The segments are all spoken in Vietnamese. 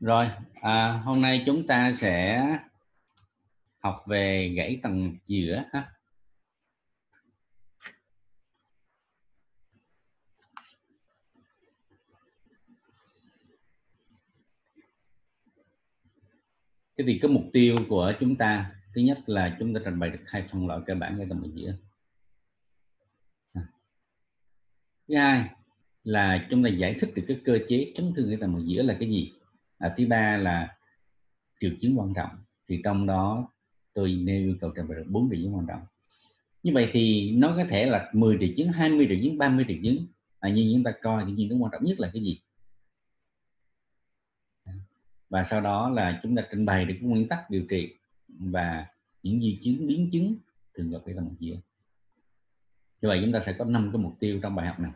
Rồi, à, hôm nay chúng ta sẽ học về gãy tầng giữa ha. Thế thì cái mục tiêu của chúng ta thứ nhất là chúng ta trình bày được hai phân loại cơ bản gãy tầng giữa. À. Thứ hai là chúng ta giải thích được cái cơ chế chấn thương gãy tầng giữa là cái gì à, thứ ba là triệu chứng quan trọng. Thì trong đó tôi nêu yêu cầu trình bày được bốn triệu chứng quan trọng. Như vậy thì nó có thể là 10 triệu chứng 20 triệu chứng 30 triệu chứng à, nhưng chúng ta coi những triệu chứng quan trọng nhất là cái gì? Và sau đó là chúng ta trình bày được cái nguyên tắc điều trị và những di chứng biến chứng thường gặp cái tầng giữa như vậy chúng ta sẽ có năm cái mục tiêu trong bài học này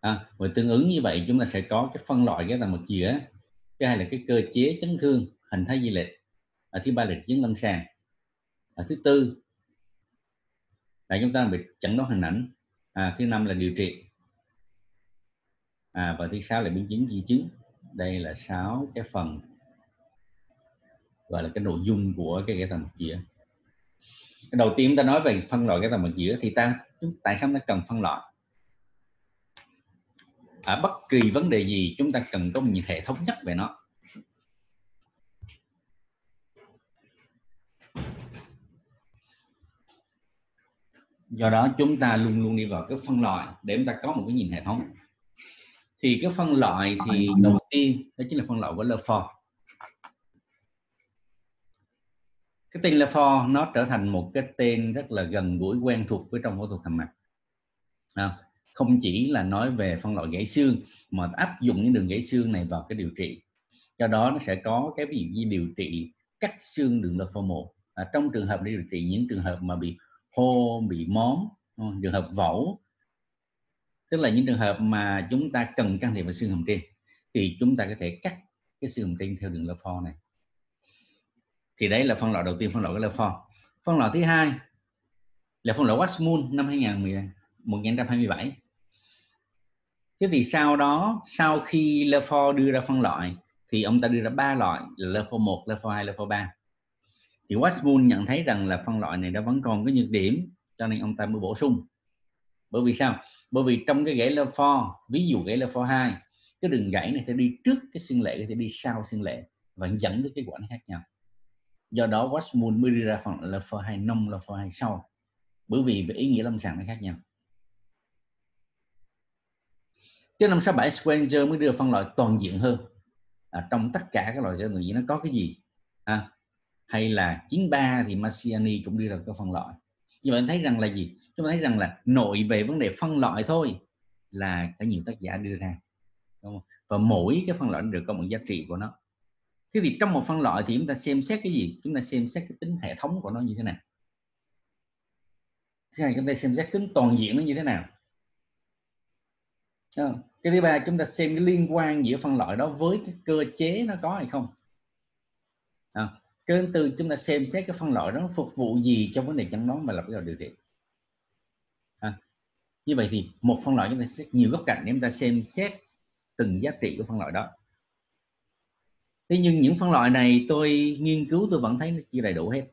à, và tương ứng như vậy chúng ta sẽ có cái phân loại cái là một giữa thứ hai là cái cơ chế chấn thương hình thái di lệch. À, thứ ba là chứng lâm sàng. À, thứ tư là chúng ta bị chẩn đoán hình ảnh. À, thứ năm là điều trị. À, và thứ sáu là biến chứng di chứng. Đây là sáu cái phần gọi là cái nội dung của cái cái tầm mật giữa đầu tiên ta nói về phân loại cái tầm mật giữa thì ta tại sao ta cần phân loại? Ở bất kỳ vấn đề gì chúng ta cần có một hệ thống nhất về nó. Do đó chúng ta luôn luôn đi vào cái phân loại để chúng ta có một cái nhìn hệ thống. Thì cái phân loại thì đầu tiên đó chính là phân loại của Lefort. Cái tên Lefort nó trở thành một cái tên rất là gần gũi quen thuộc với trong phẫu thuật hàm mặt. À, không chỉ là nói về phân loại gãy xương mà áp dụng những đường gãy xương này vào cái điều trị. Do đó nó sẽ có cái ví dụ như điều trị cắt xương đường lymphoma à, trong trường hợp để điều trị những trường hợp mà bị hô bị móm ờ, trường hợp vẩu tức là những trường hợp mà chúng ta cần can thiệp vào xương hàm trên thì chúng ta có thể cắt cái xương hàm trên theo đường lymphoma này. Thì đấy là phân loại đầu tiên phân loại cái lymphoma phân loại thứ hai là phân loại Westmoon năm 2010 1927 thế thì sau đó sau khi Lefort đưa ra phân loại thì ông ta đưa ra ba loại là Lefort 1, Lefort 2, Lefort 3 thì Westmoon nhận thấy rằng là phân loại này nó vẫn còn có nhược điểm cho nên ông ta mới bổ sung. Bởi vì sao? Bởi vì trong cái gãy Lefort ví dụ gãy Lefort 2 cái đường gãy này sẽ đi trước cái xương lệ có thể đi sau xương lệ và dẫn đến kết quả nó khác nhau. Do đó Westmoon mới đưa ra phần Lefort 2 nông Lefort 2 sau. Bởi vì về ý nghĩa lâm sàng nó khác nhau. Chứ năm 67 Squanger mới đưa phân loại toàn diện hơn. À, trong tất cả các loại gen gì nó có cái gì? À, hay là 93 thì Marciani cũng đưa ra cái phân loại. Nhưng mà anh thấy rằng là gì? Chúng ta thấy rằng là nội về vấn đề phân loại thôi là có nhiều tác giả đưa ra. Đúng không? và mỗi cái phân loại đều có một giá trị của nó. Thế thì trong một phân loại thì chúng ta xem xét cái gì? Chúng ta xem xét cái tính hệ thống của nó như thế nào. Thứ hai chúng ta xem xét tính toàn diện nó như thế nào? Ờ, cái thứ ba chúng ta xem cái liên quan giữa phân loại đó với cái cơ chế nó có hay không. À, cái thứ tư chúng ta xem xét cái phân loại đó phục vụ gì cho vấn đề chẩn đoán và lập cái điều trị. À, như vậy thì một phân loại chúng ta xét nhiều góc cạnh để chúng ta xem xét từng giá trị của phân loại đó. Thế nhưng những phân loại này tôi nghiên cứu tôi vẫn thấy nó chưa đầy đủ hết.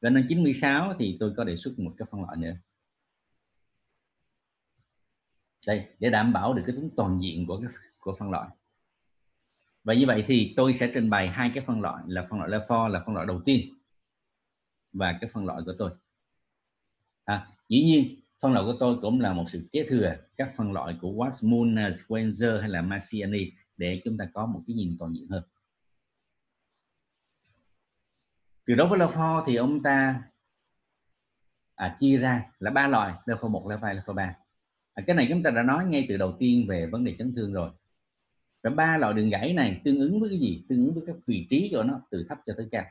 Và năm 96 thì tôi có đề xuất một cái phân loại nữa đây để đảm bảo được cái tính toàn diện của cái của phân loại. Và như vậy thì tôi sẽ trình bày hai cái phân loại là phân loại Lefort là phân loại đầu tiên và cái phân loại của tôi. À, dĩ nhiên phân loại của tôi cũng là một sự kế thừa các phân loại của Watson, Spencer hay là Marciani để chúng ta có một cái nhìn toàn diện hơn. Từ đó với Lefort thì ông ta à, chia ra là ba loại Lefort 1, Lefort 2, Lefort 3 à, cái này chúng ta đã nói ngay từ đầu tiên về vấn đề chấn thương rồi. Và ba loại đường gãy này tương ứng với cái gì? Tương ứng với các vị trí của nó từ thấp cho tới cao.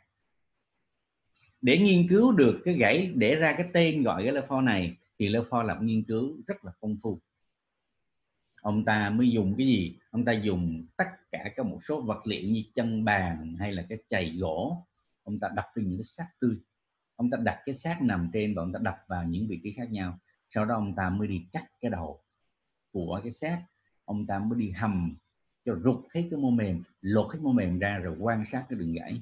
Để nghiên cứu được cái gãy để ra cái tên gọi cái Lefort này thì Lefort làm nghiên cứu rất là công phu. ông ta mới dùng cái gì? Ông ta dùng tất cả các một số vật liệu như chân bàn hay là cái chày gỗ. Ông ta đập lên những cái xác tươi. Ông ta đặt cái xác nằm trên và ông ta đập vào những vị trí khác nhau sau đó ông ta mới đi cắt cái đầu của cái xác ông ta mới đi hầm cho rụt hết cái mô mềm lột hết mô mềm ra rồi quan sát cái đường gãy.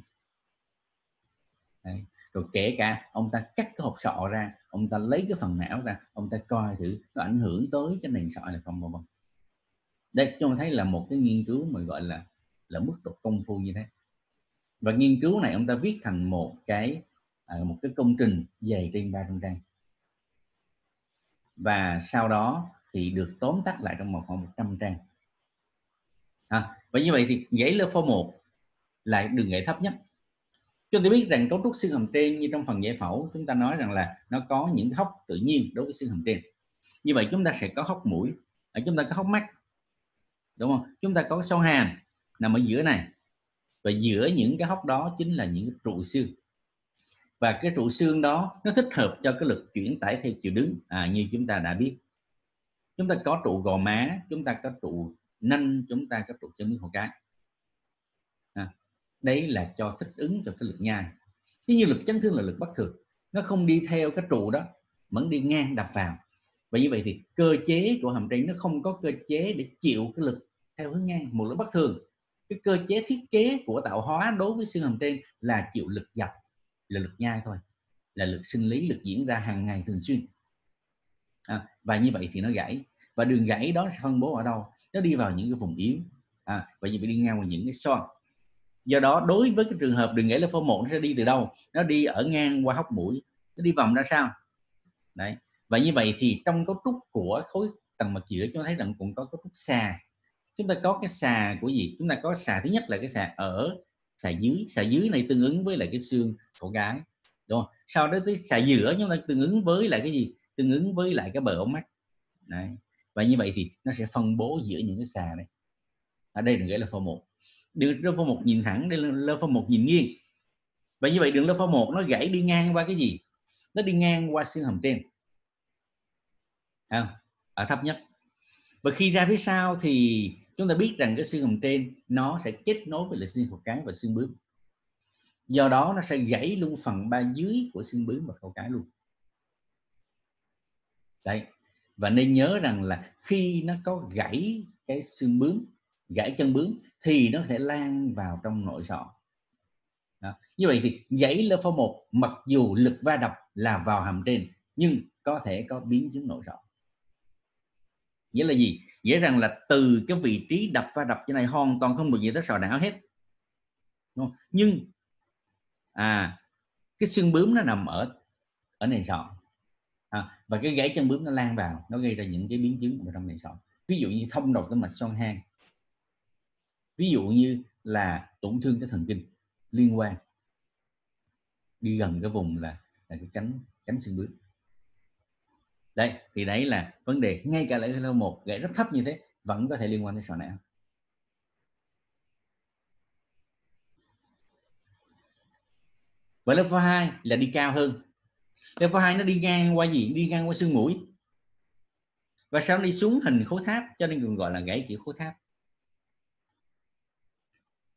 Đấy. rồi kể cả ông ta cắt cái hộp sọ ra ông ta lấy cái phần não ra ông ta coi thử nó ảnh hưởng tới cái nền sọ là không vân vân. Đây chúng ta thấy là một cái nghiên cứu mà gọi là là mức độ công phu như thế. Và nghiên cứu này ông ta viết thành một cái à, một cái công trình dày trên 300 trang và sau đó thì được tóm tắt lại trong một khoảng 100 trang. À, và như vậy thì gãy level 1 là đường gãy thấp nhất. Chúng ta biết rằng cấu trúc xương hàm trên như trong phần giải phẫu chúng ta nói rằng là nó có những hốc tự nhiên đối với xương hàm trên. Như vậy chúng ta sẽ có hốc mũi ở chúng ta có hốc mắt đúng không? Chúng ta có sâu hàm nằm ở giữa này. Và giữa những cái hốc đó chính là những trụ xương và cái trụ xương đó nó thích hợp cho cái lực chuyển tải theo chiều đứng à, như chúng ta đã biết. Chúng ta có trụ gò má chúng ta có trụ nanh chúng ta có trụ chân miếng hồ cái à, đấy là cho thích ứng cho cái lực nhai. Tuy nhiên lực chấn thương là lực bất thường. Nó không đi theo cái trụ đó vẫn đi ngang đập vào. Và như vậy thì cơ chế của hàm trên nó không có cơ chế để chịu cái lực theo hướng ngang một lực bất thường. Cái cơ chế thiết kế của tạo hóa đối với xương hàm trên là chịu lực dập là lực nhai thôi là lực sinh lý lực diễn ra hàng ngày thường xuyên. À, và như vậy thì nó gãy. Và đường gãy đó sẽ phân bố ở đâu? Nó đi vào những cái vùng yếu. À, và như vậy đi ngang qua những cái son. Do đó đối với cái trường hợp đường gãy là phô một nó sẽ đi từ đâu? Nó đi ở ngang qua hốc mũi nó đi vòng ra sao đấy. Và như vậy thì trong cấu trúc của khối tầng mặt giữa chúng ta thấy rằng cũng có cấu trúc xà. Chúng ta có cái xà của gì? Chúng ta có xà thứ nhất là cái xà ở xà dưới xà dưới này tương ứng với lại cái xương cổ gái đúng không? Sau đó tới xà giữa chúng ta tương ứng với lại cái gì? Tương ứng với lại cái bờ ống mắt. Đấy. và như vậy thì nó sẽ phân bố giữa những cái xà này. Ở đây đừng gọi là phô một. Đường lớp phô một nhìn thẳng đây là lớp phô một nhìn nghiêng. Và như vậy đường lớp phô một nó gãy đi ngang qua cái gì? Nó đi ngang qua xương hầm trên. À, ở thấp nhất. Và khi ra phía sau thì chúng ta biết rằng cái xương hầm trên nó sẽ kết nối với lại xương hộp cái và xương bướm. Do đó nó sẽ gãy luôn phần ba dưới của xương bướm và hộp cái luôn. Đấy. Và nên nhớ rằng là khi nó có gãy cái xương bướm, gãy chân bướm thì nó sẽ lan vào trong nội sọ. Đó. như vậy thì gãy level một mặc dù lực va đập là vào hàm trên nhưng có thể có biến chứng nội sọ nghĩa là gì? Nghĩa rằng là từ cái vị trí đập và đập như này hoàn toàn không được gì tới sọ não hết. Đúng không? nhưng à cái xương bướm nó nằm ở ở nền sọ. À, và cái gãy chân bướm nó lan vào nó gây ra những cái biến chứng ở trong nền sọ. Ví dụ như thông độc cái mạch xoang hang. Ví dụ như là tổn thương cái thần kinh liên quan đi gần cái vùng là là cái cánh cánh xương bướm đây thì đấy là vấn đề, ngay cả lại level một gãy rất thấp như thế, vẫn có thể liên quan đến sọ não và level 2 là đi cao hơn. Level 2 nó đi ngang qua gì? Đi ngang qua xương mũi. Và sau đi xuống hình khối tháp, cho nên còn gọi là gãy kiểu khối tháp.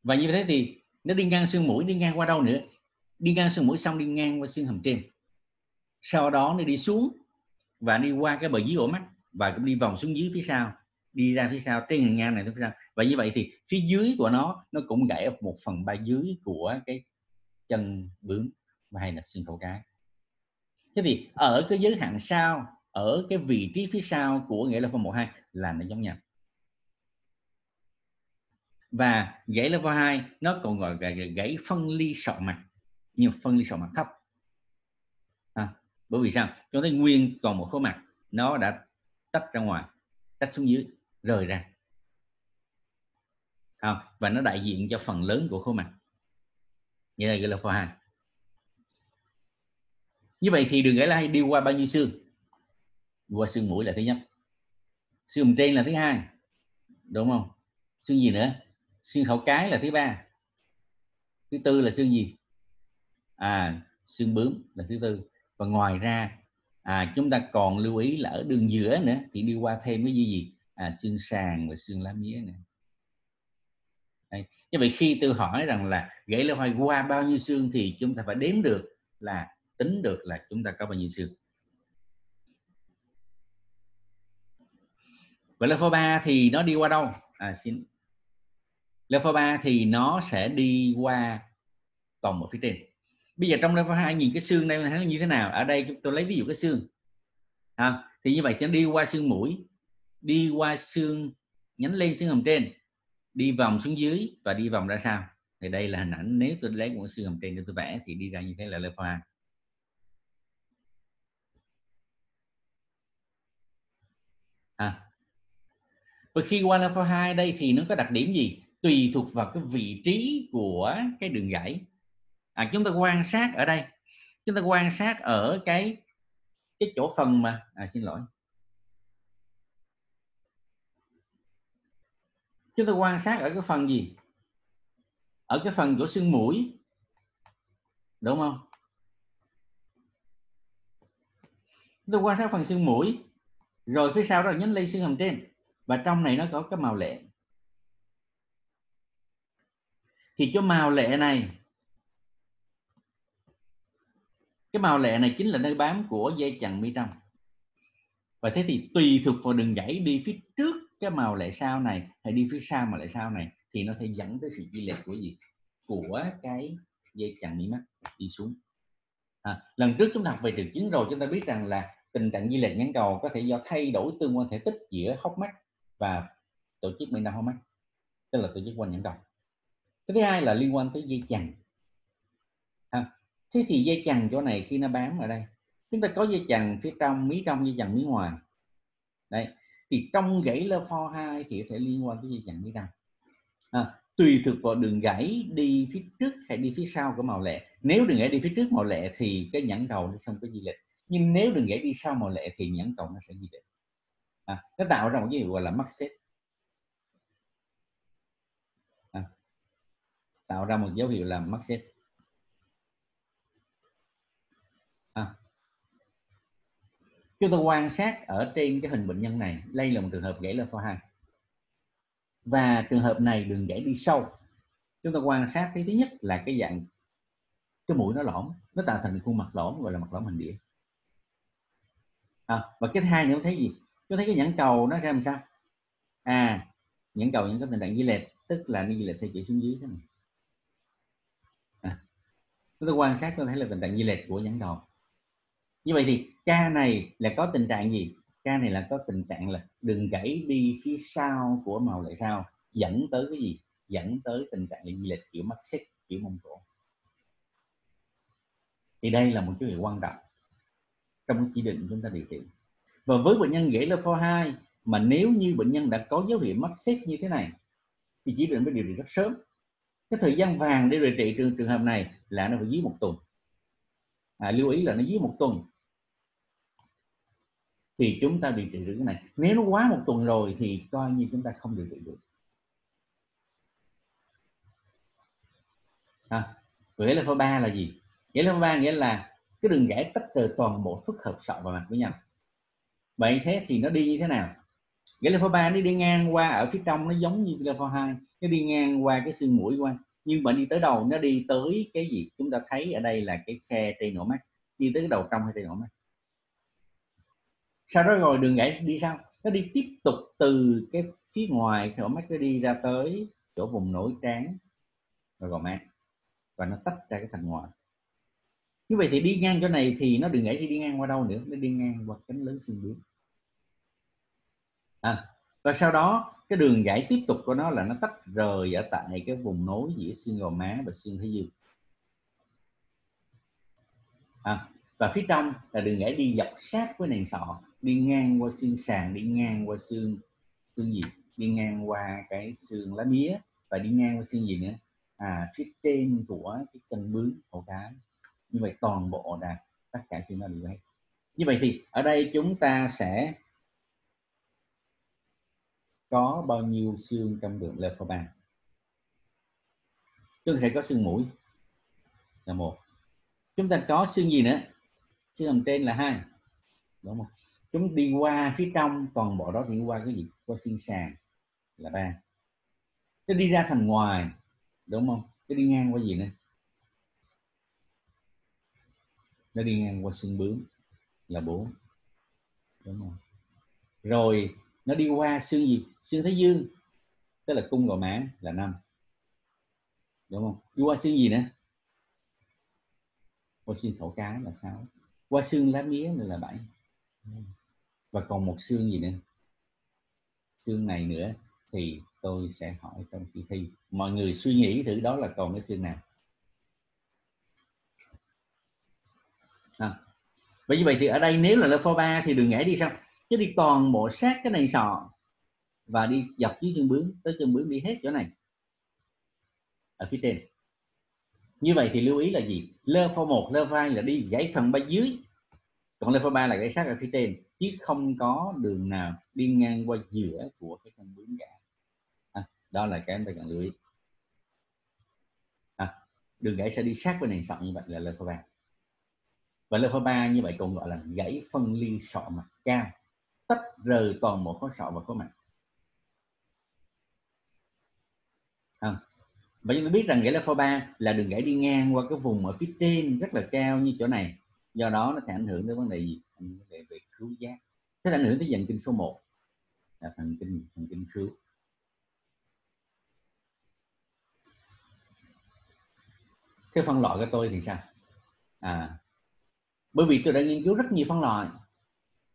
Và như thế thì nó đi ngang xương mũi, đi ngang qua đâu nữa? Đi ngang xương mũi xong đi ngang qua xương hầm trên. Sau đó nó đi xuống và đi qua cái bờ dưới ổ mắt và cũng đi vòng xuống dưới phía sau. Đi ra phía sau, trên hàng ngang này phía sau. Và như vậy thì phía dưới của nó nó cũng gãy một phần ba dưới của cái chân bướm và hay là xương khẩu cái. Thế thì ở cái giới hạn sau, ở cái vị trí phía sau của gãy level 1 2 là nó giống nhau. Và gãy level 2 nó còn gọi là gãy phân ly sọ mặt nhưng phân ly sọ mặt thấp bởi vì sao? Cho thấy nguyên toàn một khối mặt nó đã tách ra ngoài tách xuống dưới rời ra. À, và nó đại diện cho phần lớn của khối mặt. Như này gọi là pho hai như vậy thì đường gãy lai đi qua bao nhiêu xương? Qua xương mũi là thứ nhất. Xương trên là thứ hai đúng không? Xương gì nữa? Xương khẩu cái là thứ ba. Thứ tư là xương gì? À xương bướm là thứ tư và ngoài ra à, chúng ta còn lưu ý là ở đường giữa nữa thì đi qua thêm cái gì gì? À, xương sàn và xương lá mía nữa. Đấy. như vậy khi tôi hỏi rằng là gãy lỗ hoài qua bao nhiêu xương thì chúng ta phải đếm được là tính được là chúng ta có bao nhiêu xương. Vậy là phô ba thì nó đi qua đâu? À xin. Level 3 thì nó sẽ đi qua còn một phía trên bây giờ trong level 2 nhìn cái xương đây nó như thế nào? Ở đây tôi lấy ví dụ cái xương. À, thì như vậy nó đi qua xương mũi đi qua xương nhánh lên xương hầm trên đi vòng xuống dưới và đi vòng ra sau. Thì đây là hình ảnh nếu tôi lấy một xương hầm trên để tôi vẽ thì đi ra như thế là level 2 à. và khi qua level 2 đây thì nó có đặc điểm gì? Tùy thuộc vào cái vị trí của cái đường gãy à, chúng ta quan sát ở đây. Chúng ta quan sát ở cái cái chỗ phần mà. À, xin lỗi. Chúng ta quan sát ở cái phần gì? Ở cái phần chỗ xương mũi. Đúng không? Chúng ta quan sát phần xương mũi. Rồi phía sau đó là nhánh lây xương hàm trên. Và trong này nó có cái màu lệ. Thì chỗ màu lệ này cái màu lẹ này chính là nơi bám của dây chằng mi trong. Và thế thì tùy thuộc vào đường gãy đi phía trước cái màu lẹ sau này hay đi phía sau màu lại sau này thì nó sẽ dẫn tới sự chi lệch của gì? Của cái dây chằng mi mắt đi xuống. À, lần trước chúng ta học về triệu chứng rồi chúng ta biết rằng là tình trạng di lệch nhãn cầu có thể do thay đổi tương quan thể tích giữa hốc mắt và tổ chức bên trong hốc mắt tức là tổ chức quanh nhãn cầu. Cái thứ hai là liên quan tới dây chằng thế thì dây chằng chỗ này khi nó bám ở đây chúng ta có dây chằng phía trong mí trong dây chằng mí ngoài. Đây thì trong gãy lơ pho hai thì có thể liên quan tới dây chằng mí trong. À, tùy thuộc vào đường gãy đi phía trước hay đi phía sau của màu lẹ nếu đường gãy đi phía trước màu lẹ thì cái nhẫn cầu nó không có di lệch nhưng nếu đường gãy đi sau màu lẹ thì nhẫn cầu nó sẽ di lệch à, nó tạo ra một cái hiệu gọi là mắc xếp. À, tạo ra một dấu hiệu là mắc xếp à chúng ta quan sát ở trên cái hình bệnh nhân này đây là một trường hợp gãy lên pho hai. Và trường hợp này đường gãy đi sâu. Chúng ta quan sát cái thứ nhất là cái dạng cái mũi nó lõm nó tạo thành khuôn mặt lõm gọi là mặt lõm hình đĩa. À, và cái thứ hai nữa thấy gì? Chúng thấy cái nhãn cầu nó sẽ làm sao? À nhãn cầu những cái tình trạng di lệch tức là nó di lệch theo chỉ xuống dưới thế này. À, chúng ta quan sát có thấy là tình trạng di lệch của nhãn cầu như vậy thì ca này là có tình trạng gì? Ca này là có tình trạng là đừng gãy đi phía sau của màu lại sau dẫn tới cái gì? Dẫn tới tình trạng là di lệch kiểu mắt xích kiểu mông cổ. Thì đây là một dấu hiệu quan trọng trong chỉ định chúng ta điều trị. Và với bệnh nhân gãy level 2 mà nếu như bệnh nhân đã có dấu hiệu mắc xét như thế này thì chỉ định phải điều trị rất sớm. Cái thời gian vàng để điều trị trường trường hợp này là nó phải dưới một tuần. À, lưu ý là nó dưới một tuần thì chúng ta điều trị được cái này. Nếu nó quá một tuần rồi thì coi như chúng ta không điều trị được. À, nghĩa là phôi ba là gì? Nghĩa level 3 nghĩa là cái đường gãy tách rời toàn bộ phức hợp sọ và mặt với nhau. Vậy thế thì nó đi như thế nào? Nghĩa là phôi ba nó đi ngang qua ở phía trong nó giống như là phôi hai. Nó đi ngang qua cái xương mũi qua nhưng mà đi tới đầu nó đi tới cái gì? Chúng ta thấy ở đây là cái khe trên nổ mắt đi tới cái đầu trong hay trên nổ mắt sau đó rồi đường gãy đi sao nó đi tiếp tục từ cái phía ngoài chỗ mắt nó đi ra tới chỗ vùng nổi trán rồi gò má và nó tách ra cái thành ngoài. Như vậy thì đi ngang chỗ này thì nó đường gãy thì đi ngang qua đâu nữa. Nó đi ngang qua cánh lớn xương bướm à, và sau đó cái đường gãy tiếp tục của nó là nó tách rời ở tại cái vùng nối giữa xương gò má và xương thái dương. À, và phía trong là đường gãy đi dọc sát với nền sọ đi ngang qua xương sàn, đi ngang qua xương xương gì? Đi ngang qua cái xương lá mía và đi ngang qua xương gì nữa? À phía trên của cái chân bướm hậu cái như vậy toàn bộ là tất cả xương nó đều hết như vậy thì ở đây chúng ta sẽ có bao nhiêu xương trong đường level 3 chúng ta sẽ có xương mũi là một. Chúng ta có xương gì nữa? Xương hàm trên là hai. Đúng không? Chúng đi qua phía trong, toàn bộ đó thì qua cái gì? Qua xương sàn là ba. Nó đi ra thành ngoài, đúng không? Cái đi ngang qua gì nữa? Nó đi ngang qua xương bướm là bốn, đúng không? Rồi, nó đi qua xương gì? Xương thái dương, tức là cung gò má là năm, đúng không? Đi qua xương gì nữa? Qua xương thổ cá là sáu, qua xương lá mía nữa là bảy và còn một xương gì nữa? Xương này nữa thì tôi sẽ hỏi trong kỳ thi. Mọi người suy nghĩ thử đó là còn cái xương nào. À. vậy như vậy thì ở đây nếu là lớp pho ba thì đừng nhảy đi sao? Chứ đi toàn bộ sát cái này sọ và đi dọc dưới xương bướm, tới chân bướm đi hết chỗ này. Ở phía trên. Như vậy thì lưu ý là gì? Level 1 level 2 là đi dãy phần ba dưới. Còn level 3 là gãy sát ở phía trên chứ không có đường nào đi ngang qua giữa của cái thân bướm cả à, đó là cái em ta cần lưu ý. À, đường gãy sẽ đi sát với nền sọ như vậy là level 3 và level 3 như vậy còn gọi là gãy phân ly sọ mặt cao. Tách rời toàn bộ khối sọ và khối mặt. À, và chúng ta biết rằng gãy level 3 là đường gãy đi ngang qua cái vùng ở phía trên rất là cao như chỗ này. Do đó nó sẽ ảnh hưởng đến vấn đề gì? Vấn đề về khứu giác. Thế là ảnh hưởng tới dần kinh số 1 là thần kinh thần kinh khứu cái phân loại của tôi thì sao? À bởi vì tôi đã nghiên cứu rất nhiều phân loại.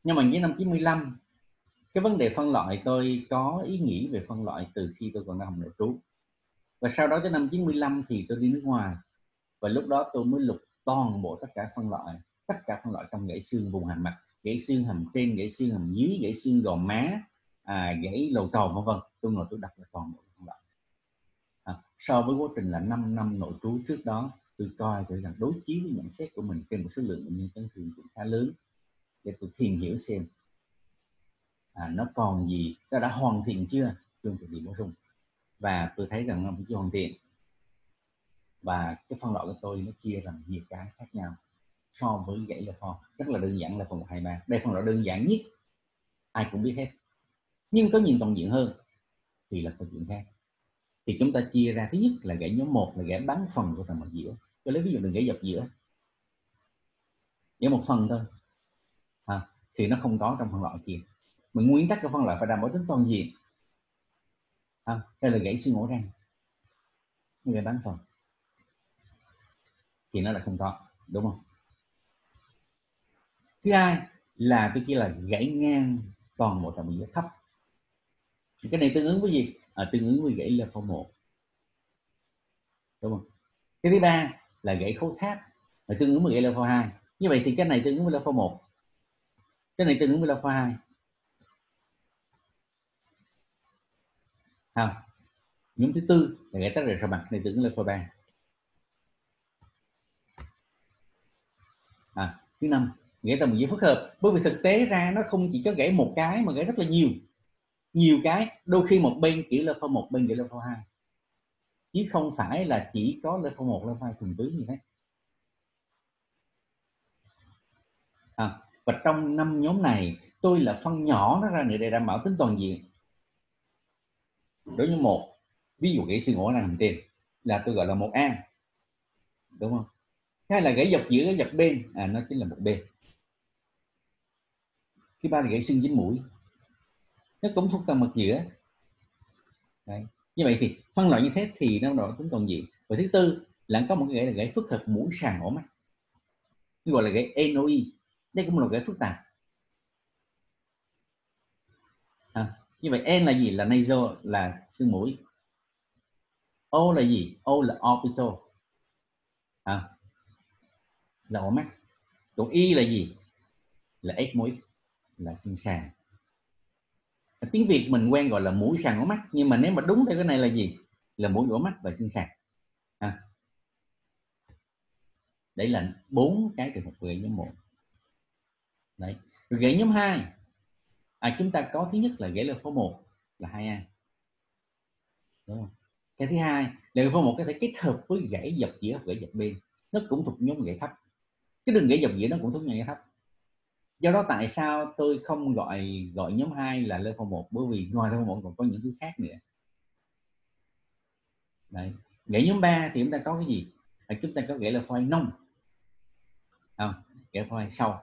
Nhưng mà những năm 95 cái vấn đề phân loại tôi có ý nghĩ về phân loại từ khi tôi còn đang học nội trú. Và sau đó tới năm 95 thì tôi đi nước ngoài. Và lúc đó tôi mới lục toàn bộ tất cả phân loại, tất cả phân loại trong gãy xương vùng hàm mặt gãy xương hàm trên gãy xương hàm dưới gãy xương gò má à, gãy lầu tròn vân vân. Tôi ngồi tôi đặt là toàn bộ phân loại à, so với quá trình là 5 năm nội trú trước đó tôi coi tôi rằng đối chiếu với nhận xét của mình trên một số lượng bệnh nhân chấn thương cũng khá lớn. Để tôi tìm hiểu xem à, nó còn gì nó đã hoàn thiện chưa? Chương trình bổ sung. Và tôi thấy rằng nó chưa hoàn thiện. Và cái phân loại của tôi nó chia làm nhiều cái khác nhau so với gãy là form. Rất là đơn giản là phần một hai ba. Đây phần loại đơn giản nhất? Ai cũng biết hết. Nhưng có nhìn toàn diện hơn thì là câu chuyện khác. Thì chúng ta chia ra. Thứ nhất là gãy nhóm một là gãy bán phần của tầng mặt giữa. Tôi lấy ví dụ đừng gãy dọc giữa. Gãy một phần thôi. À, thì nó không có trong phân loại kia. Mà nguyên tắc của phân loại phải đảm bảo tính toàn diện. À, đây là gãy xương ổ răng. Gãy bán phần. Thì nó là không có. Đúng không? Thứ hai là tôi chỉ là gãy ngang toàn bộ tầng giữa thấp. Cái này tương ứng với gì? À, tương ứng với gãy level một. Đúng không? Cái thứ ba là gãy khối tháp là tương ứng với gãy level 2 như vậy thì cái này tương ứng với level 1 cái này tương ứng với level 2 không? Nhóm thứ tư là gãy tách rời sau mặt này tương ứng level 3 à, thứ năm gãy tầm giữa phức hợp. Bởi vì thực tế ra nó không chỉ có gãy một cái mà gãy rất là nhiều. Nhiều cái đôi khi một bên kiểu level một bên kiểu level hai. Chứ không phải là chỉ có level một level hai thuần túy như thế. À, và trong năm nhóm này tôi là phân nhỏ nó ra để đảm bảo tính toàn diện. Đối với một ví dụ gãy xương ổ nằm trên là tôi gọi là một a. Đúng không? Hay là gãy dọc giữa gãy dọc bên. À nó chính là một b thứ ba là gãy xương dính mũi. Nó cũng thuộc tầng mặt giữa Đấy. như vậy thì phân loại như thế thì nó đòi cũng còn gì và thứ tư là có một cái gãy là gãy phức hợp mũi sàn ổ mắt. Gọi là gãy enoi, đây cũng là gãy phức tạp. À, như vậy N là gì? Là nasal là xương mũi. O là gì? O là orbital. À, là ổ mắt. Còn Y là gì? Là ethmoid là xương sàn. Tiếng việt mình quen gọi là mũi sàn ổ mắt nhưng mà nếu mà đúng theo cái này là gì? Là mũi ổ mắt và xương sàn. À. đấy là bốn cái trường hợp gãy nhóm một. Đấy. Rồi gãy nhóm hai. À, chúng ta có thứ nhất là gãy level một là hai a. Đúng không? Cái thứ hai là phố một có thể kết hợp với gãy dọc giữa gãy dọc bên. Nó cũng thuộc nhóm gãy thấp. Cái đường gãy dọc giữa nó cũng thuộc nhóm gãy thấp do đó tại sao tôi không gọi gọi nhóm 2 là level 1 bởi vì ngoài level 1 còn có những thứ khác nữa. Đấy. Gãy nhóm 3 thì chúng ta có cái gì? À, chúng ta có gãy là phôi nông. À, không gãy phôi sâu.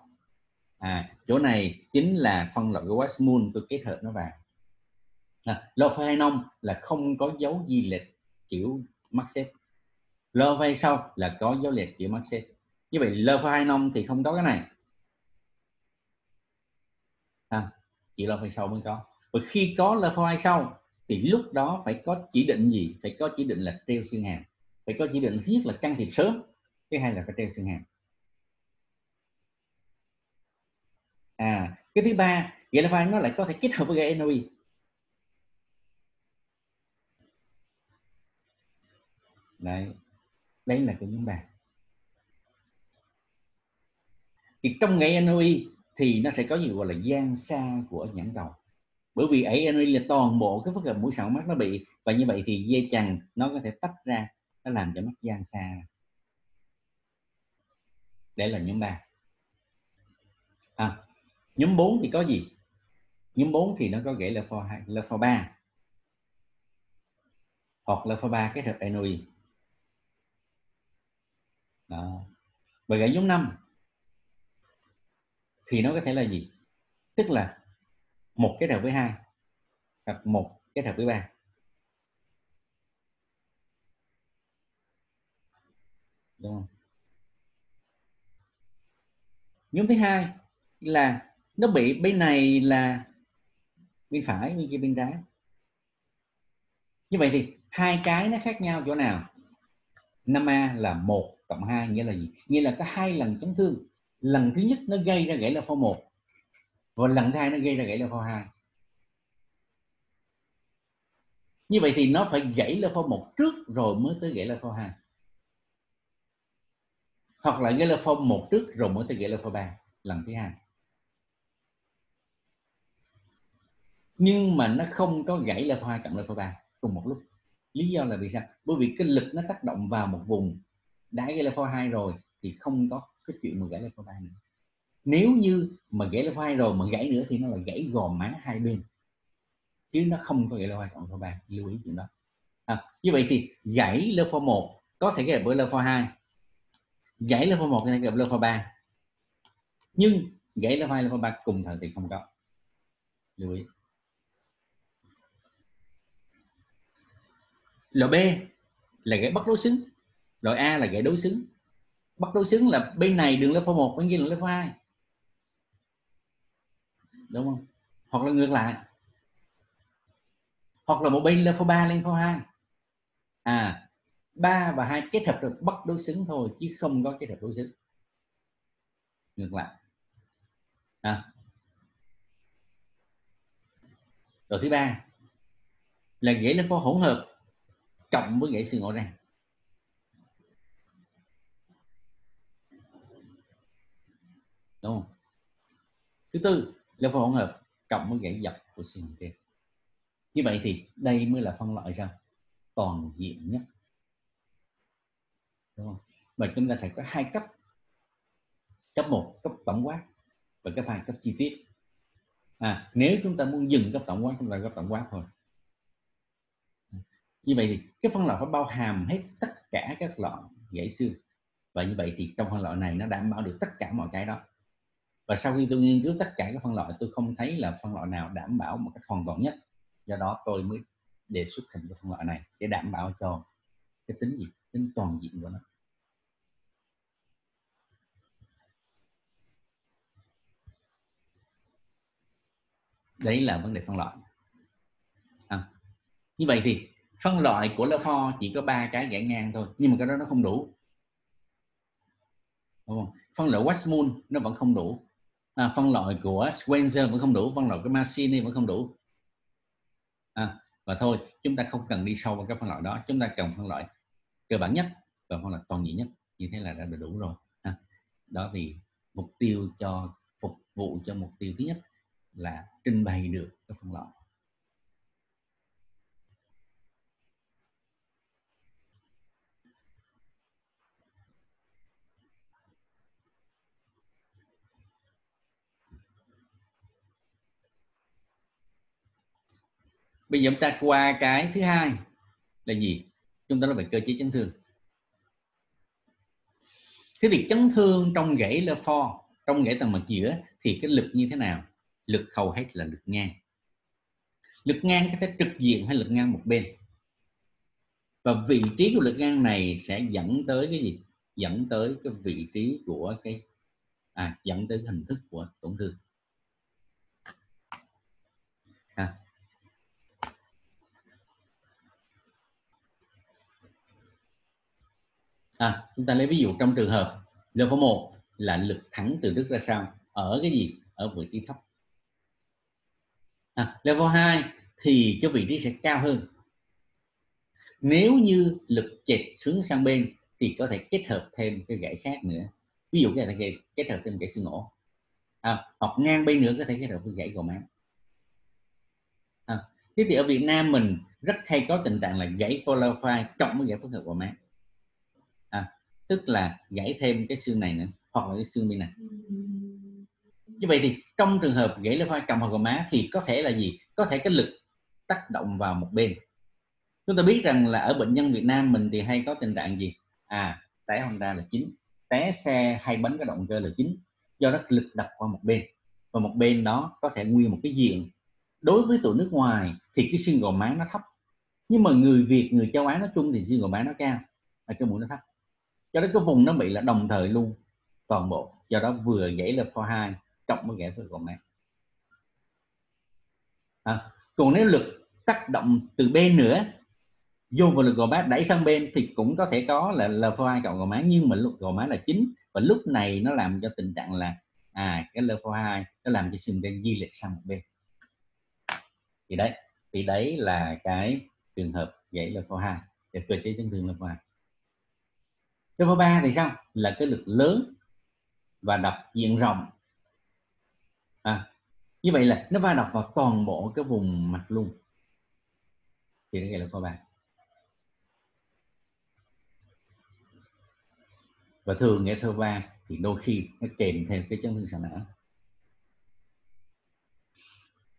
À chỗ này chính là phân loại của Westmoon tôi kết hợp nó vào. À, lo phôi nông là không có dấu di lệch kiểu mắc xếp. Lơ vai sau là có dấu lệch kiểu mắc xếp. như vậy lơ hai nông thì không có cái này à, chỉ lo phai sau mới có. Và khi có lơ phai sau, thì lúc đó phải có chỉ định gì? Phải có chỉ định là treo xương hàm. Phải có chỉ định thứ nhất là can thiệp sớm, thứ hai là phải treo xương hàm. À cái thứ ba, vậy là nó lại có thể kết hợp với gây NOI đấy đây là cái vấn đề. Thì trong nghệ NOI thì nó sẽ có nhiều gọi là gian xa của nhãn cầu. Bởi vì ấy NOI là toàn bộ cái phức hợp mũi sọ mắt nó bị và như vậy thì dây chằng nó có thể tách ra nó làm cho mắt gian xa. Để là nhóm 3 à, nhóm 4 thì có gì? Nhóm 4 thì nó có gãy level 2 level 3 hoặc là pho 3 kết hợp NOI đó. Và gãy nhóm 5 thì nó có thể là gì? Tức là một kết hợp với hai hoặc một kết hợp với ba. Đúng không? Nhóm thứ hai là nó bị bên này là bên phải, bên kia bên trái. Như vậy thì hai cái nó khác nhau chỗ nào? 5A là một cộng 2 nghĩa là gì? Nghĩa là có hai lần chấn thương lần thứ nhất nó gây ra gãy là pho 1 và lần thứ hai nó gây ra gãy là pho 2 như vậy thì nó phải gãy là pho 1 trước rồi mới tới gãy là pho 2 hoặc là gãy là pho 1 trước rồi mới tới gãy là pho 3 lần thứ hai. Nhưng mà nó không có gãy là pho 2 cộng là pho 3 cùng một lúc. Lý do là vì sao? Bởi vì cái lực nó tác động vào một vùng đã gây là pho 2 rồi thì không có cái chuyện mà gãy là pho 3 nữa. Nếu như mà gãy là pho 2 rồi mà gãy nữa thì nó là gãy gò má hai bên. Chứ nó không có gãy là 2 còn pho 3 lưu ý chuyện đó. À, như vậy thì gãy lơ pho 1 có thể gặp với lơ pho 2 gãy lơ pho 1 có thể gặp lơ pho 3 nhưng gãy lơ pho 2 lơ pho 3 cùng thời thì không có. Lưu ý. Loại B là gãy bất đối xứng. Loại A là gãy đối xứng bắt đối xứng là bên này đường level 1 bên kia đường level 2 đúng không? Hoặc là ngược lại. Hoặc là một bên lên level 3 lên level 2 à 3 và 2 kết hợp được bắt đối xứng thôi, chứ không có kết hợp đối xứng. Ngược lại. À. rồi thứ ba, là nghĩa lên level hỗn hợp cộng với nghĩa sự ngộ răng. Đúng không? Thứ tư là phân hỗn hợp cộng với gãy dọc của xương kia. như vậy thì đây mới là phân loại sao toàn diện nhất. Đúng không? Và chúng ta phải có hai cấp. Cấp một, cấp tổng quát và cấp hai, cấp chi tiết. À nếu chúng ta muốn dừng cấp tổng quát, chúng ta cấp tổng quát thôi. Như vậy thì cái phân loại phải bao hàm hết tất cả các loại gãy xương. Và như vậy thì trong phân loại này nó đảm bảo được tất cả mọi cái đó và sau khi tôi nghiên cứu tất cả các phân loại tôi không thấy là phân loại nào đảm bảo một cách hoàn toàn nhất. Do đó tôi mới đề xuất thành cái phân loại này để đảm bảo cho cái tính gì? Tính toàn diện của nó. Đấy là vấn đề phân loại. À, như vậy thì phân loại của Lefort chỉ có ba cái gãy ngang thôi nhưng mà cái đó nó không đủ. Đúng không? phân loại Westmoon nó vẫn không đủ à, phân loại của Spencer vẫn không đủ phân loại của Massini vẫn không đủ. À, và thôi chúng ta không cần đi sâu vào các phân loại đó chúng ta cần phân loại cơ bản nhất và phân loại toàn diện nhất. Như thế là đã đủ rồi. À, đó thì mục tiêu cho phục vụ cho mục tiêu thứ nhất là trình bày được các phân loại. Bây giờ chúng ta qua cái thứ hai là gì? Chúng ta nói về cơ chế chấn thương. Cái việc chấn thương trong gãy lơ pho trong gãy tầng mặt giữa thì cái lực như thế nào? Lực hầu hết là lực ngang. Lực ngang có thể trực diện hay lực ngang một bên. Và vị trí của lực ngang này sẽ dẫn tới cái gì? Dẫn tới cái vị trí của cái à dẫn tới cái hình thức của tổn thương. À. à chúng ta lấy ví dụ trong trường hợp level 1 là lực thẳng từ đức ra sau ở cái gì? Ở vị trí thấp. À, level 2 thì cái vị trí sẽ cao hơn. Nếu như lực chệch xuống sang bên thì có thể kết hợp thêm cái gãy khác nữa. Ví dụ cái thể kết hợp thêm gãy xương ổ. À, hoặc ngang bên nữa có thể kết hợp với gãy gò má. À, thế thì ở Việt Nam mình rất hay có tình trạng là gãy polar trọng với gãy phức hợp gò má tức là gãy thêm cái xương này nữa hoặc là cái xương bên này. Như vậy thì trong trường hợp gãy lơ cộng vào gò má thì có thể là gì? Có thể cái lực tác động vào một bên. Chúng ta biết rằng là ở bệnh nhân Việt Nam mình thì hay có tình trạng gì? À té Honda là chính té xe hay bánh cái động cơ là chính. Do đó lực đập qua một bên. Và một bên đó có thể nguyên một cái diện. Đối với tụi nước ngoài thì cái xương gò má nó thấp. Nhưng mà người Việt người châu Á nói chung thì xương gò má nó cao. Và cái mũi nó thấp cho nên cái vùng nó bị là đồng thời luôn toàn bộ. Do đó vừa dãy lực for hai cộng với gãy lực cộng này à, còn nếu lực tác động từ bên nữa vô vào lực gò má đẩy sang bên thì cũng có thể có là là for hai cộng gò má. Nhưng mà lực gò má là chính và lúc này nó làm cho tình trạng là à cái level 2 nó làm cho sừng đen di lệch sang một bên. Thì đấy thì đấy là cái trường hợp dãy level 2 để cơ chế chấn thương level 2 cái phổ ba thì sao? Là cái lực lớn và đập diện rộng. À, như vậy là nó va đập vào toàn bộ cái vùng mạch luôn. Thì nó gọi là phổ ba. Và thường nghĩa thơ ba thì đôi khi nó kèm thêm cái chấn thương sọ não.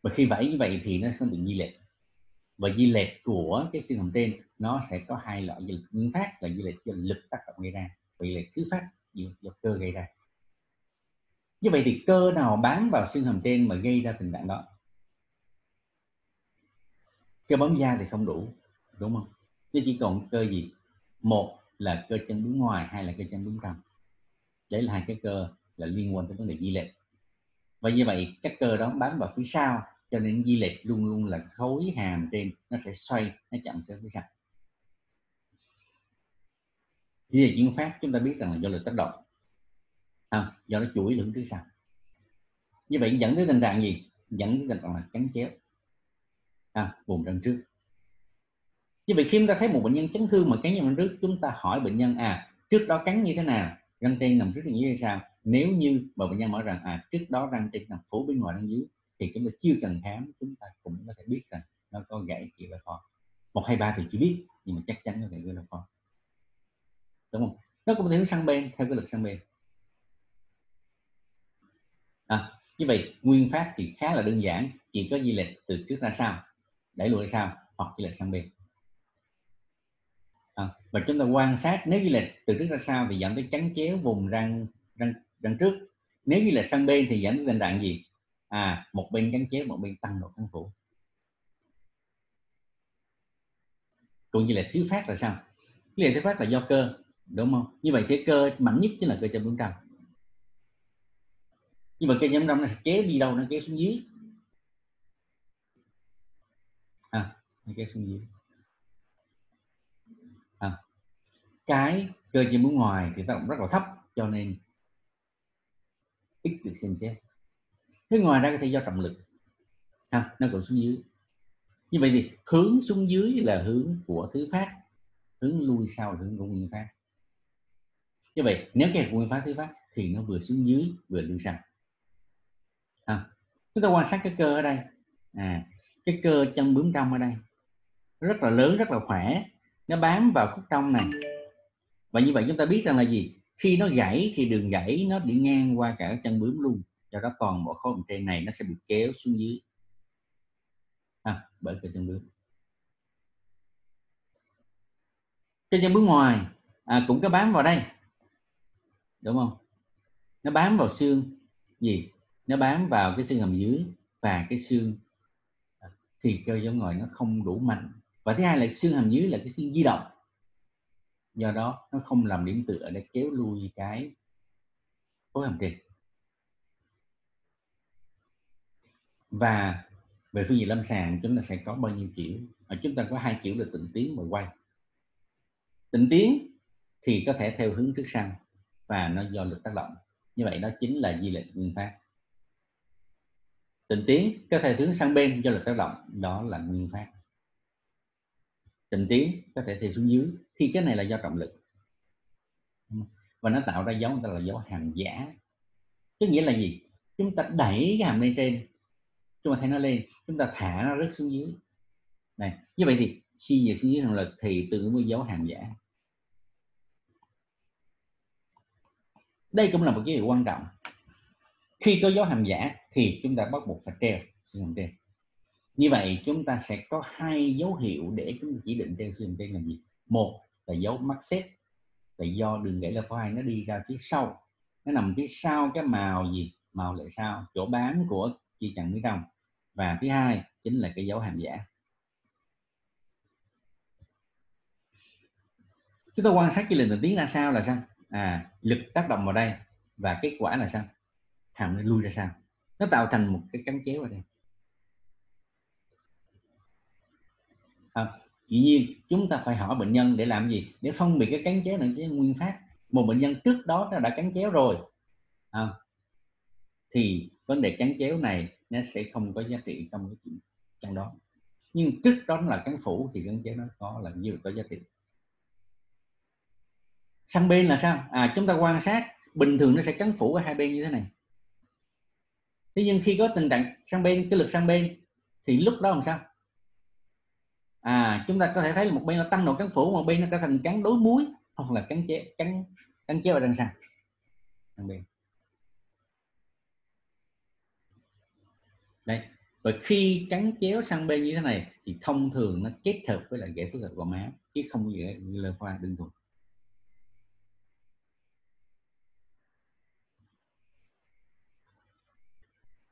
Và khi vẫy như vậy thì nó không bị di lệch và di lệch của cái xương hàm trên, nó sẽ có hai loại di lệch nguyên phát là di lệch do lực tác động gây ra. Và di lệch thứ phát do cơ gây ra. Như vậy thì cơ nào bám vào xương hàm trên mà gây ra tình trạng đó? Cơ bấm da thì không đủ, đúng không? Chứ chỉ còn cơ gì? Một là cơ chân đứng ngoài, hai là cơ chân đứng trong. Đấy là hai cái cơ là liên quan tới vấn đề di lệch. Và như vậy các cơ đó bám vào phía sau cho nên di lệch luôn luôn là khối hàm trên nó sẽ xoay nó chậm sẽ phía sau. Di lệch chuyển phát chúng ta biết rằng là do lực tác động. À, do nó chuỗi lửng phía sau. Như vậy dẫn tới tình trạng gì? Dẫn tới tình trạng là cắn chéo. À, vùng răng trước. Như vậy khi chúng ta thấy một bệnh nhân chấn thương mà cắn răng trước chúng ta hỏi bệnh nhân à trước đó cắn như thế nào? Răng trên nằm trước như thế sao nếu như mà bệnh nhân nói rằng à trước đó răng trên nằm phủ bên ngoài răng dưới thì chúng ta chưa cần khám chúng ta cũng có thể biết rằng nó có gãy chỉ là kho một hai ba thì chưa biết nhưng mà chắc chắn có thể gây là kho đúng không? Nó cũng thể sang bên theo cái lực sang bên. À, như vậy nguyên phát thì khá là đơn giản chỉ có di lệch từ trước ra sau đẩy lùi ra sau hoặc di lệch sang bên. À, và chúng ta quan sát nếu di lệch từ trước ra sau thì giảm tới chắn chéo vùng răng răng răng trước. Nếu như là sang bên thì giảm tới tình trạng gì? À một bên gắn chéo một bên tăng độ kháng phủ. Cũng như là thiếu phát là sao? Cái thiếu phát là do cơ, đúng không? Như vậy cái cơ mạnh nhất chính là cơ chân bốn trăm. Nhưng mà cây nhâm răng nó kéo đi đâu? Nó kéo xuống dưới. À nó kéo xuống dưới. À cái cơ trên bên ngoài thì tác động rất là thấp, cho nên ít được xem xét thế ngoài ra có thể do trọng lực. Ha, nó còn xuống dưới. Như vậy thì hướng xuống dưới là hướng của thứ phát hướng lui sau là hướng của nguyên phát. Như vậy nếu cái nguyên phát thứ phát thì nó vừa xuống dưới vừa lui sau. Ha. chúng ta quan sát cái cơ ở đây. À cái cơ chân bướm trong ở đây rất là lớn rất là khỏe. Nó bám vào khúc trong này. Và như vậy chúng ta biết rằng là gì? Khi nó gãy thì đường gãy nó đi ngang qua cả chân bướm luôn do đó còn bộ khối trên này nó sẽ bị kéo xuống dưới. À, bởi cái chân bướm cái chân bướm ngoài. À, cũng có bám vào đây. Đúng không? Nó bám vào xương. Gì? Nó bám vào cái xương hàm dưới và cái xương à, thì cơ giống ngoài nó không đủ mạnh. Và thứ hai là xương hàm dưới là cái xương di động. Do đó nó không làm điểm tựa để kéo lui cái khối hàm trên và về phương diện lâm sàng chúng ta sẽ có bao nhiêu kiểu? Ở chúng ta có hai kiểu là tịnh tiến và quay. Tịnh tiến thì có thể theo hướng trước sau và nó do lực tác động. Như vậy đó chính là di lệch nguyên phát. Tịnh tiến có thể hướng sang bên do lực tác động, đó là nguyên phát. Tịnh tiến có thể theo xuống dưới, thì cái này là do trọng lực. Và nó tạo ra dấu, người ta là dấu hàm giả. Tức nghĩa là gì? Chúng ta đẩy cái hàm lên trên chúng ta thấy nó lên, chúng ta thả nó rất xuống dưới. Này, như vậy thì khi về xuống dưới trọng lực thì tương ứng với dấu hàm giả. Đây cũng là một cái điều quan trọng. Khi có dấu hàm giả thì chúng ta bắt buộc phải treo xương hàm treo như vậy chúng ta sẽ có hai dấu hiệu để chúng ta chỉ định treo xương hàm treo là gì? Một là dấu mắc xếp là do đường gãy là hai nó đi ra phía sau. Nó nằm phía sau cái màu gì? Màu lại sao? Chỗ bám của chi chằng phía trong và thứ hai chính là cái dấu hàm giả. Chúng ta quan sát chi lần tiến ra sao là sao? À lực tác động vào đây và kết quả là sao? Hàm nó lui ra sao? Nó tạo thành một cái cắn chéo ở đây. À, dĩ nhiên chúng ta phải hỏi bệnh nhân để làm gì? Để phân biệt cái cắn chéo này cái nguyên phát. Một bệnh nhân trước đó nó đã cắn chéo rồi. À, thì vấn đề cắn chéo này nó sẽ không có giá trị trong cái chuyện trong đó. Nhưng trước đó là cắn phủ thì cắn chế nó có là như có giá trị. Sang bên là sao? À chúng ta quan sát, bình thường nó sẽ cắn phủ ở hai bên như thế này. Thế nhưng khi có tình trạng sang bên, cái lực sang bên, thì lúc đó làm sao? À chúng ta có thể thấy là một bên nó tăng độ cắn phủ, một bên nó trở thành cắn đối muối, hoặc là cắn chế, cắn cắn chế ở đằng sau sang bên. Đấy. Và khi cắn chéo sang bên như thế này thì thông thường nó kết hợp với lại gãy phức hợp gò má chứ không có gì lơ pha đơn thuần.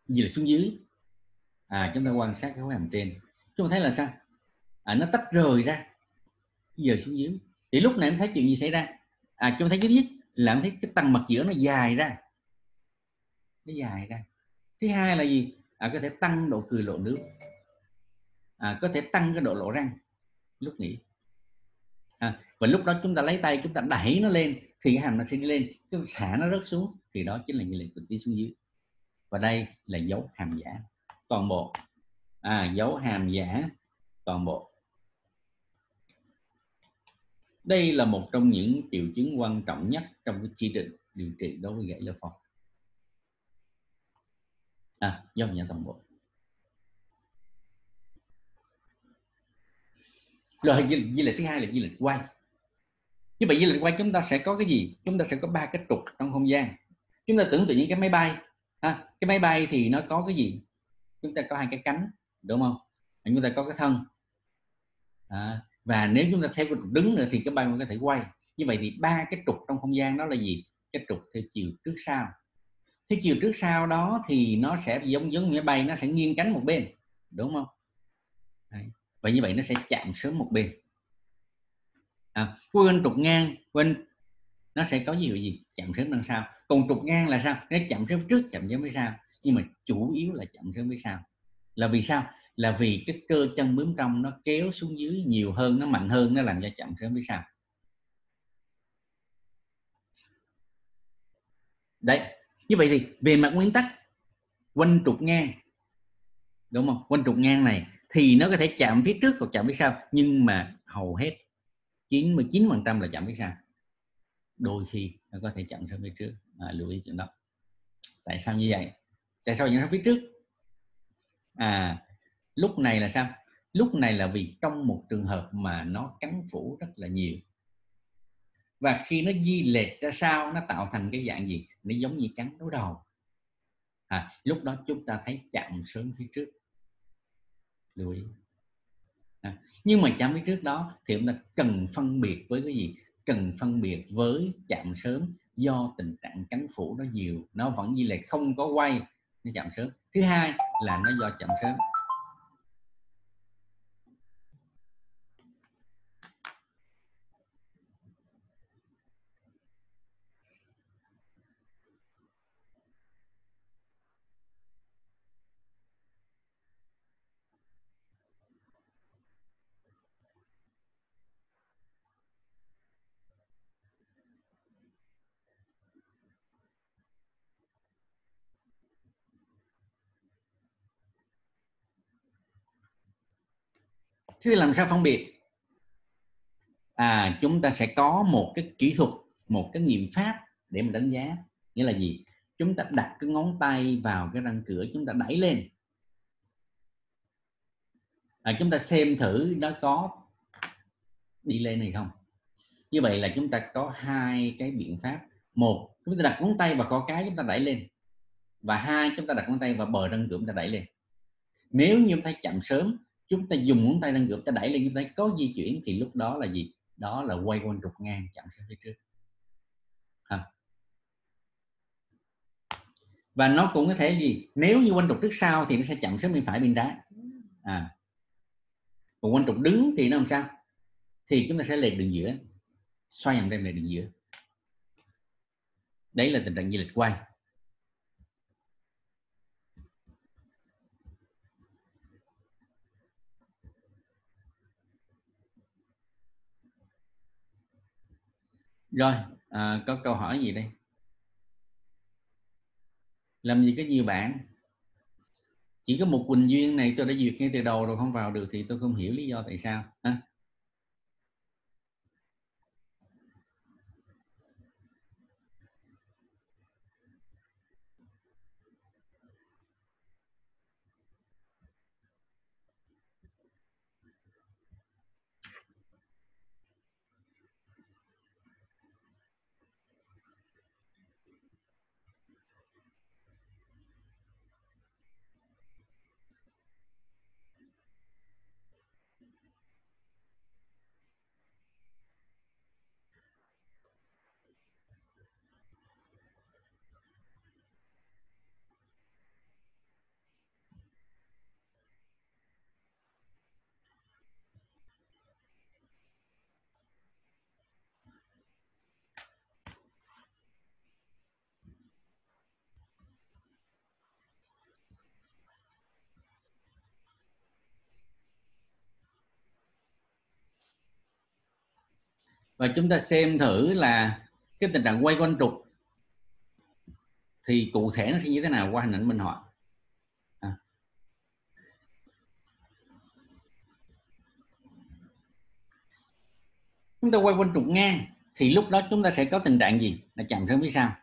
Gì là xuống dưới. À chúng ta quan sát cái khối hàm trên. Chúng ta thấy là sao? À, nó tách rời ra. Giờ xuống dưới. Thì lúc này em thấy chuyện gì xảy ra? À chúng ta thấy cái nhất là em thấy cái tầng mặt giữa nó dài ra. Nó dài ra. Thứ hai là gì? À, có thể tăng độ cười lộ nước. À, có thể tăng cái độ lộ răng lúc nghỉ. À, và lúc đó chúng ta lấy tay chúng ta đẩy nó lên thì cái hàm nó sẽ đi lên. Chúng ta thả nó rớt xuống thì đó chính là như lệnh cực tí xuống dưới. Và đây là dấu hàm giả. Toàn bộ. À, dấu hàm giả toàn bộ. Đây là một trong những triệu chứng quan trọng nhất trong cái chỉ định điều trị đối với gãy lơ phong à dòng nhà toàn bộ rồi di, di lệch thứ hai là di lệch quay. Như vậy di lệch quay chúng ta sẽ có cái gì? Chúng ta sẽ có ba cái trục trong không gian. Chúng ta tưởng tượng những cái máy bay. Ha, cái máy bay thì nó có cái gì? Chúng ta có hai cái cánh đúng không? Chúng ta có cái thân. À, và nếu chúng ta theo cái trục đứng nữa thì cái bay có thể quay. Như vậy thì ba cái trục trong không gian đó là gì? Cái trục theo chiều trước sau thế chiều trước sau đó thì nó sẽ giống giống máy bay nó sẽ nghiêng cánh một bên đúng không? Đấy. và như vậy nó sẽ chạm sớm một bên. À, quên trục ngang quên nó sẽ có gì gì chạm sớm đằng sau. Còn trục ngang là sao? Nó chạm sớm trước chạm sớm phía sau. Nhưng mà chủ yếu là chạm sớm phía sau. Là vì sao? Là vì cái cơ chân bướm trong nó kéo xuống dưới nhiều hơn nó mạnh hơn nó làm cho chậm sớm phía sau. Đấy như vậy thì về mặt nguyên tắc quanh trục ngang đúng không? Quanh trục ngang này thì nó có thể chạm phía trước hoặc chạm phía sau nhưng mà hầu hết 99% là chạm phía sau. Đôi khi nó có thể chậm sang phía trước. À, lưu ý chuyện đó. Tại sao như vậy? Tại sao những phía trước? À lúc này là sao? Lúc này là vì trong một trường hợp mà nó cắn phủ rất là nhiều và khi nó di lệch ra sau nó tạo thành cái dạng gì? Nó giống như cắn đối đầu. À, lúc đó chúng ta thấy chạm sớm phía trước. Lưu ý. À, nhưng mà chạm phía trước đó thì chúng ta cần phân biệt với cái gì? Cần phân biệt với chạm sớm do tình trạng cánh phủ nó nhiều nó vẫn di lệch không có quay nó chạm sớm. Thứ hai là nó do chạm sớm. Thế thì làm sao phân biệt? À chúng ta sẽ có một cái kỹ thuật một cái nghiệm pháp để mà đánh giá. Nghĩa là gì? Chúng ta đặt cái ngón tay vào cái răng cửa chúng ta đẩy lên. À, chúng ta xem thử nó có đi lên hay không. Như vậy là chúng ta có hai cái biện pháp. Một chúng ta đặt ngón tay vào kho cái chúng ta đẩy lên. Và hai chúng ta đặt ngón tay vào bờ răng cửa chúng ta đẩy lên. Nếu như chúng ta chậm sớm chúng ta dùng ngón tay lên cửa ta đẩy lên chúng ta có di chuyển thì lúc đó là gì? Đó là quay quanh trục ngang chậm sang phía trước. Ha. và nó cũng có thể gì? Nếu như quanh trục trước sau thì nó sẽ chậm sang bên phải bên trái. À. Còn quanh trục đứng thì nó làm sao? Thì chúng ta sẽ lệch đường giữa. Xoay vòng đem lại đường giữa. Đấy là tình trạng di lệch quay. Rồi à, có câu hỏi gì đây? Làm gì có nhiều bạn? Chỉ có một quỳnh duyên này tôi đã duyệt ngay từ đầu rồi không vào được thì tôi không hiểu lý do tại sao ha? Và chúng ta xem thử là cái tình trạng quay quanh trục thì cụ thể nó sẽ như thế nào qua hình ảnh minh họa. À. chúng ta quay quanh trục ngang thì lúc đó chúng ta sẽ có tình trạng gì? Là chậm sớm phía sau.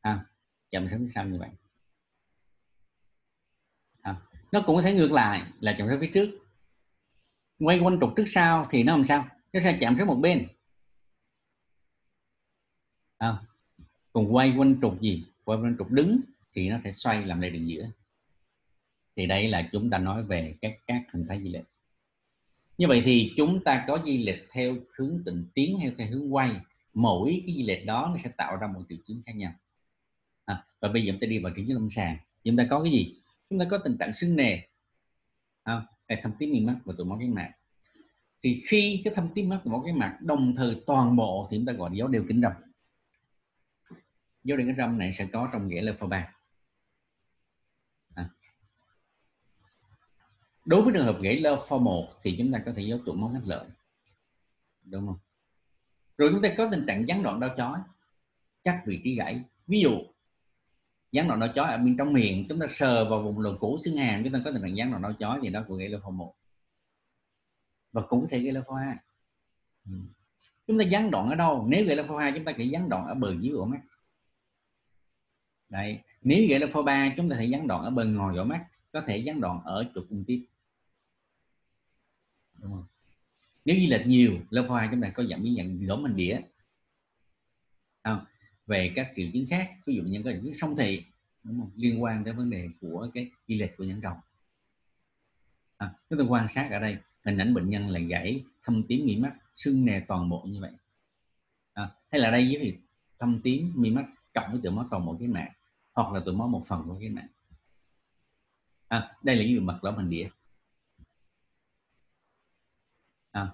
À, chậm sớm phía sau như vậy. À, nó cũng có thể ngược lại là chậm sớm phía trước quay quanh trục trước sau thì nó làm sao? Nó sẽ chạm xuống một bên. À, còn quay quanh trục gì? Quay quanh trục đứng thì nó sẽ xoay làm lại đường giữa. Thì đây là chúng ta nói về các các hình thái di lệch như vậy thì chúng ta có di lệch theo hướng tịnh tiến hay theo hướng quay. Mỗi cái di lệch đó nó sẽ tạo ra một triệu chứng khác nhau. À, và bây giờ chúng ta đi vào triệu chứng lâm sàng. Chúng ta có cái gì? Chúng ta có tình trạng sưng nề. À, thâm tím mi mắt và tụ máu cái mạc thì khi cái thâm tím mắt máu cái mặt đồng thời toàn bộ thì chúng ta gọi là dấu đều kính râm. Dấu đều kính râm này sẽ có trong nghĩa là pha ba à. đối với trường hợp gãy lơ pho một thì chúng ta có thể dấu tụ máu ngắt lợi đúng không? Rồi chúng ta có tình trạng gián đoạn đau chói, các vị trí gãy. Ví dụ gián đoạn đau chói ở bên trong miệng chúng ta sờ vào vùng lỗ cổ xương hàm chúng ta có tình trạng gián đoạn đau chói thì đó của gây lơ pha một. Và cũng có thể gây lơ hai. Ừ. chúng ta gián đoạn ở đâu? Nếu gây lơ hai chúng ta chỉ gián đoạn ở bờ dưới của mắt. Đây nếu gây lơ ba chúng ta thể gián đoạn ở bờ ngồi của mắt có thể gián đoạn ở trục cung tiếp. Đúng không? Nếu di lệch nhiều lơ hai chúng ta có giảm biến dạng lỗ hình đĩa. À, về các triệu chứng khác ví dụ như có triệu chứng song thị đúng không? liên quan tới vấn đề của cái di lệch của nhãn cầu à, chúng ta quan sát ở đây hình ảnh bệnh nhân là gãy thâm tím mi mắt sưng nề toàn bộ như vậy à, hay là đây thì thâm tím mi mắt cộng với tụi máu toàn bộ cái mạng hoặc là tụi máu một phần của cái mạng à, đây là ví dụ mặt lõm hình đĩa à.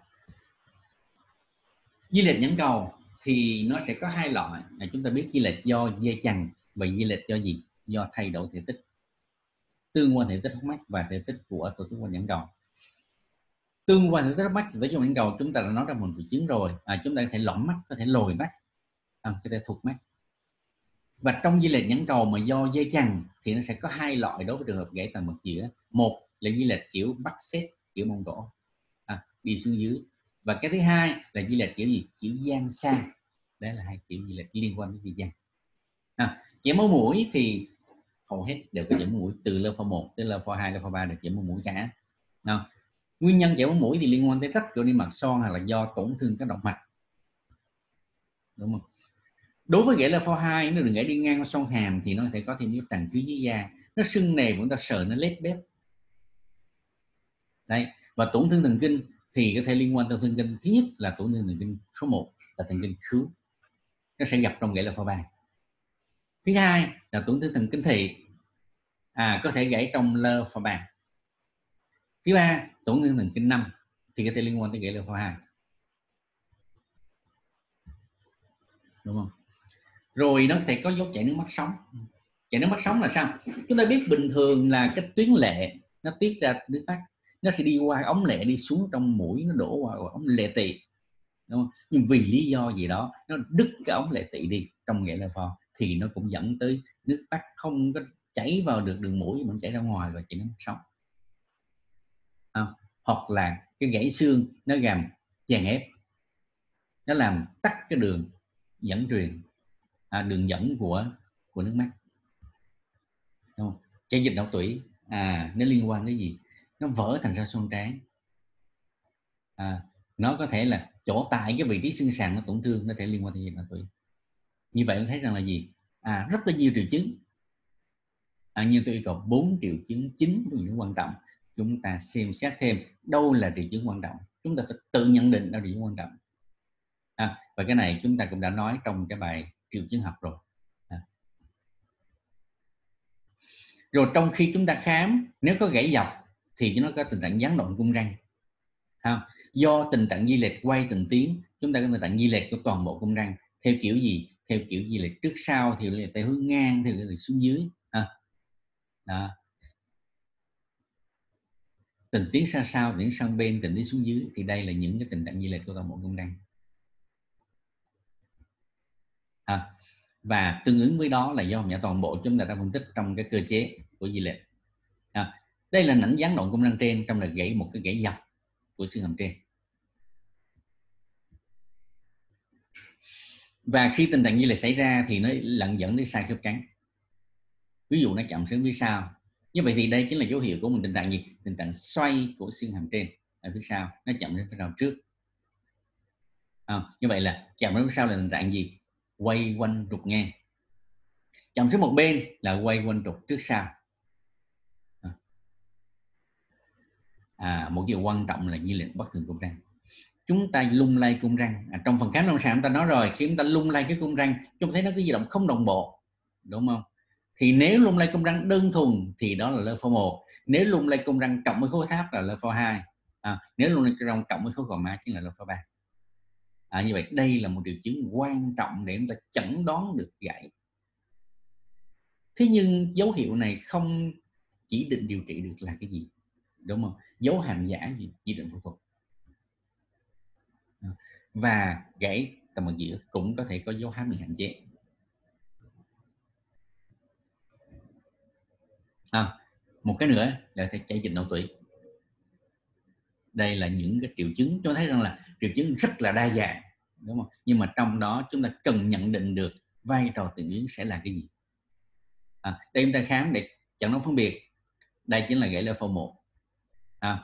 di lệch nhãn cầu thì nó sẽ có hai loại. À, chúng ta biết di lệch do dây chằng và di lệch do gì? Do thay đổi thể tích tương quan thể tích hốc mắt và thể tích của tổ chức quan nhãn cầu. Tương quan thể tích mắt với trong nhãn cầu chúng ta đã nói ra một triệu chứng rồi. À, chúng ta có thể lõm mắt có thể lồi mắt à, có thể thụt mắt. Và trong di lệch nhãn cầu mà do dây chằng thì nó sẽ có hai loại đối với trường hợp gãy tầng mật giữa một là di lệch kiểu bắt xếp kiểu mông cổ. À, đi xuống dưới và cái thứ hai là di lệch kiểu gì? Kiểu gian sang. Đấy là hai kiểu di lệch liên quan đến dị gian. À, chảy máu mũi thì hầu hết đều có chảy máu mũi từ level pha 1 tới level pha 2 level pha 3 đều chảy máu mũi cả. À, nguyên nhân chảy máu mũi thì liên quan tới rách chỗ niêm mạc son hay là do tổn thương các động mạch. Đúng không? Đối với gãy level pha 2 nó đừng gãy đi ngang son hàm thì nó có thể có thêm những tràn khí dưới da. Nó sưng nề chúng ta sợ nó lép bép đấy và tổn thương thần kinh thì có thể liên quan tới thần kinh. Thứ nhất là tổn thương thần kinh số 1 là thần kinh khứu. Nó sẽ gặp trong gãy là pha bàn thứ hai là tổn thương thần kinh thị. À có thể gãy trong lơ pha bàn thứ ba, tổn thương thần kinh năm thì có thể liên quan tới gãy lơ pha hai. Đúng không? Rồi nó có thể có dấu chảy nước mắt sống. Chảy nước mắt sống là sao? Chúng ta biết bình thường là cái tuyến lệ nó tiết ra nước mắt nó sẽ đi qua ống lệ đi xuống trong mũi nó đổ qua ống lệ tỵ đúng không? nhưng vì lý do gì đó nó đứt cái ống lệ tỵ đi trong nghệ là phò thì nó cũng dẫn tới nước mắt không có chảy vào được đường mũi mà chảy ra ngoài và chỉ nó sống à, hoặc là cái gãy xương nó gầm chèn ép nó làm tắt cái đường dẫn truyền à, đường dẫn của của nước mắt đúng không? chảy dịch não tủy à nó liên quan tới gì nó vỡ thành ra xoang trán. À, nó có thể là chỗ tại cái vị trí xương sàn nó tổn thương nó thể liên quan tới gì nó tủy như vậy chúng thấy rằng là gì? À rất là nhiều triệu chứng. À, như tôi yêu cầu bốn triệu chứng chính của những quan trọng. Chúng ta xem xét thêm đâu là triệu chứng quan trọng? Chúng ta phải tự nhận định đâu là triệu chứng quan trọng. À, và cái này chúng ta cũng đã nói trong cái bài triệu chứng học rồi. À. rồi trong khi chúng ta khám nếu có gãy dọc thì nó có tình trạng gián đoạn cung răng, ha. do tình trạng di lệch quay từng tiếng, chúng ta có tình trạng di lệch của toàn bộ cung răng, theo kiểu gì theo kiểu di lệch trước sau, theo lệch theo hướng ngang, theo lệch xuống dưới, ha. Đó. tình tiến xa sau tiến sang bên tình tiến xuống dưới, thì đây là những cái tình trạng di lệch của toàn bộ cung răng ha. và tương ứng với đó là do nhà toàn bộ chúng ta đã phân tích trong cái cơ chế của di lệch đây là ảnh gián đoạn công năng trên trong là gãy một cái gãy dọc của xương hàm trên. Và khi tình trạng như là xảy ra thì nó lận dẫn đến sai khớp cắn. Ví dụ nó chậm xuống phía sau. Như vậy thì đây chính là dấu hiệu của một tình trạng gì? Tình trạng xoay của xương hàm trên ở phía sau. Nó chậm đến phía sau trước. À, như vậy là chậm đến phía sau là tình trạng gì? Quay quanh trục ngang. Chậm xuống một bên là quay quanh trục trước sau. À, một điều quan trọng là di lệch bất thường cung răng. Chúng ta lung lay cung răng. À, trong phần khám lâm sàng chúng ta nói rồi khi chúng ta lung lay cái cung răng chúng ta thấy nó cái di động không đồng bộ đúng không? Thì nếu lung lay cung răng đơn thuần thì đó là lơ phô một. Nếu lung lay cung răng cộng với khối tháp là lơ phô hai. À, nếu lung lay cung răng cộng với khối gò má chính là lơ phô ba. À, như vậy đây là một triệu chứng quan trọng để chúng ta chẩn đoán được gãy. Thế nhưng dấu hiệu này không chỉ định điều trị được là cái gì đúng không? Dấu hàm giả gì chỉ định phẫu thuật và gãy tầm mặt giữa cũng có thể có dấu hám bị hạn chế. À, một cái nữa là thể chảy dịch não tủy. Đây là những cái triệu chứng chúng ta thấy rằng là triệu chứng rất là đa dạng đúng không? Nhưng mà trong đó chúng ta cần nhận định được vai trò tình biến sẽ là cái gì. À, đây chúng ta khám để chẳng nói phân biệt. Đây chính là gãy lơ phô một à,